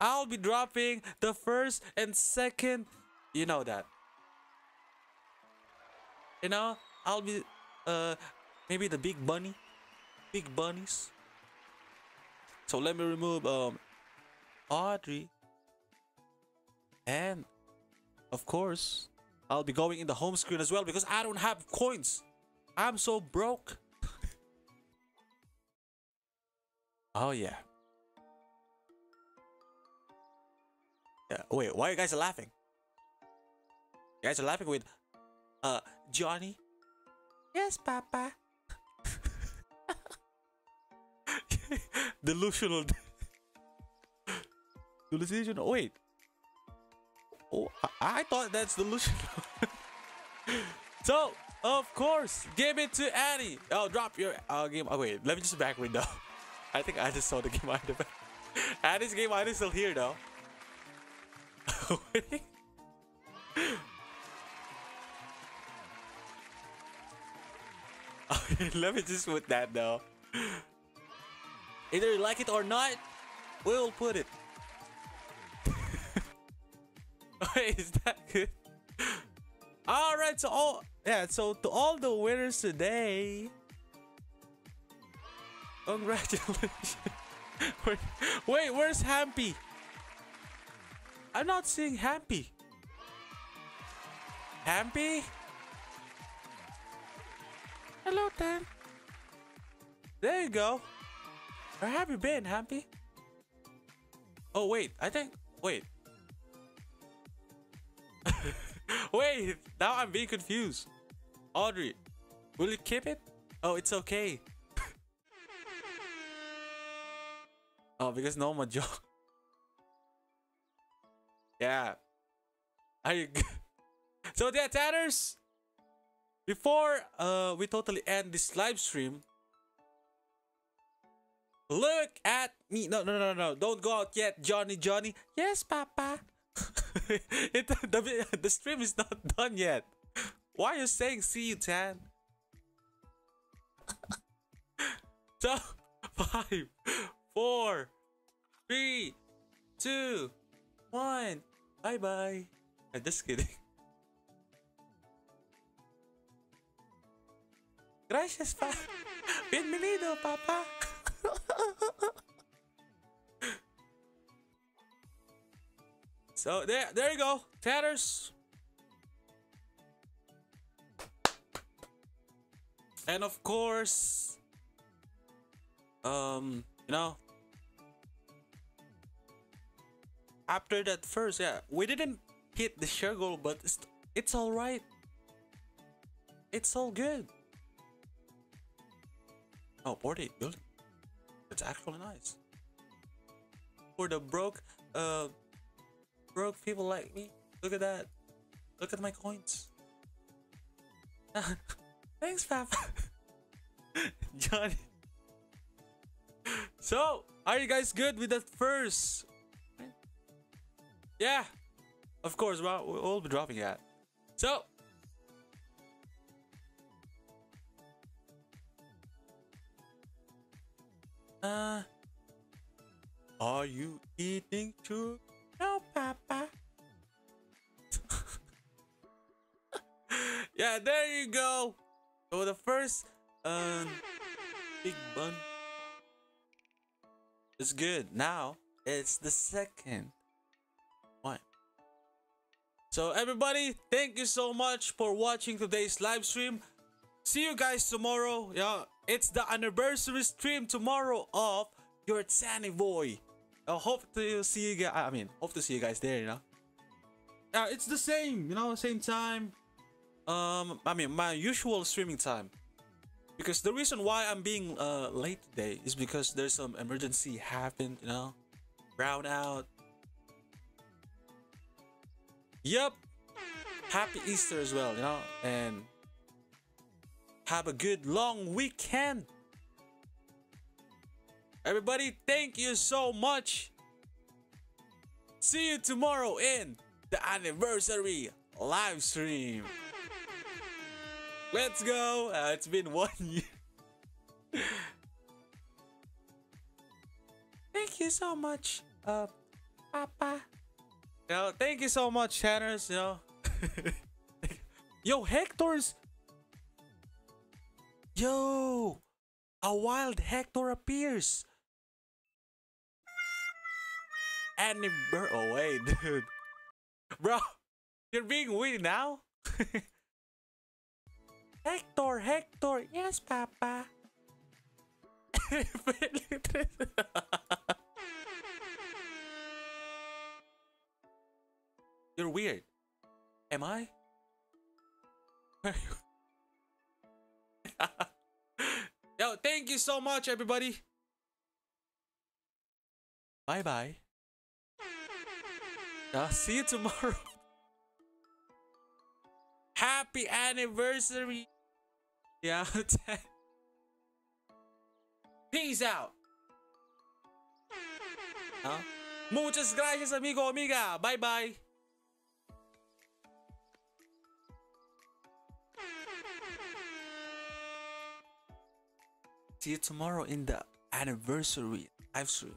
A: I'll be dropping the first and second you know that. You know I'll be uh maybe the big bunny big bunnies. So let me remove um Audrey. And of course I'll be going in the home screen as well because I don't have coins. I'm so broke. Oh yeah. Yeah. Wait, why are you guys laughing? You guys are laughing with, uh, Johnny. Yes, Papa. Delusional. Delusional. Wait. Oh, I, I thought that's delusional. so, of course, give it to Annie. Oh, drop your uh, game. Oh, wait. Let me just back window. I think I just saw the game item. Annie's game item is still here though. Let me just put that though. Either you like it or not, we'll put it. Wait, is that good? All right, so all yeah, so to all the winners today, congratulations. wait, wait, where's Hampy? I'm not seeing Hampy. Hampy? Hello, Dan. There you go. Where have you been, Happy? Oh, wait. I think. Wait. wait. Now I'm being confused. Audrey, will you keep it? Oh, it's okay. oh, because no more joke. Yeah. Are you good? So, yeah, Tanners. Before uh, we totally end this live stream, look at me. No, no, no, no. Don't go out yet, Johnny, Johnny. Yes, Papa. it, the, the stream is not done yet. Why are you saying see you, Tan? so, five, four, three, two, one. Bye bye. I'm just kidding. Gracias, pa. Bienvenido, papá. so there, there you go, Tanners. And of course, um, you know, after that first, yeah, we didn't hit the share goal, but it's, it's all right. It's all good. Oh, 48 building. It's actually nice. For the broke, uh, broke people like me. Look at that. Look at my coins. Thanks, Papa. Johnny. So, are you guys good with that first? Yeah. Of course, well, we'll be dropping that. So, Uh, are you eating too? No, Papa. yeah, there you go. So the first um big bun is good. Now it's the second. So everybody, thank you so much for watching today's live stream. See you guys tomorrow. Yeah, it's the anniversary stream tomorrow of your Tanny Boy. I hope to see you guys. I mean, hope to see you guys there. You know. Yeah, it's the same. You know, same time. Um, I mean, my usual streaming time. Because the reason why I'm being uh late today is because there's some emergency happened. You know, brownout. Yep. Happy Easter as well. You know, and have a good long weekend. Everybody, thank you so much. See you tomorrow in the anniversary live stream. Let's go. Uh, it's been one year. thank you so much, uh, Papa. Know, thank you so much, Tanners. You know, yo, Hector's Yo! A wild Hector appears! Any bird. Oh, wait, dude. Bro, you're being weird now? Hector, Hector. Yes, Papa. You're weird. Am I? Yo, thank you so much, everybody. Bye bye. I'll see you tomorrow. Happy anniversary. Yeah. Peace out. Huh? Muchas gracias, amigo, amiga. Bye bye. See you tomorrow in the anniversary live stream.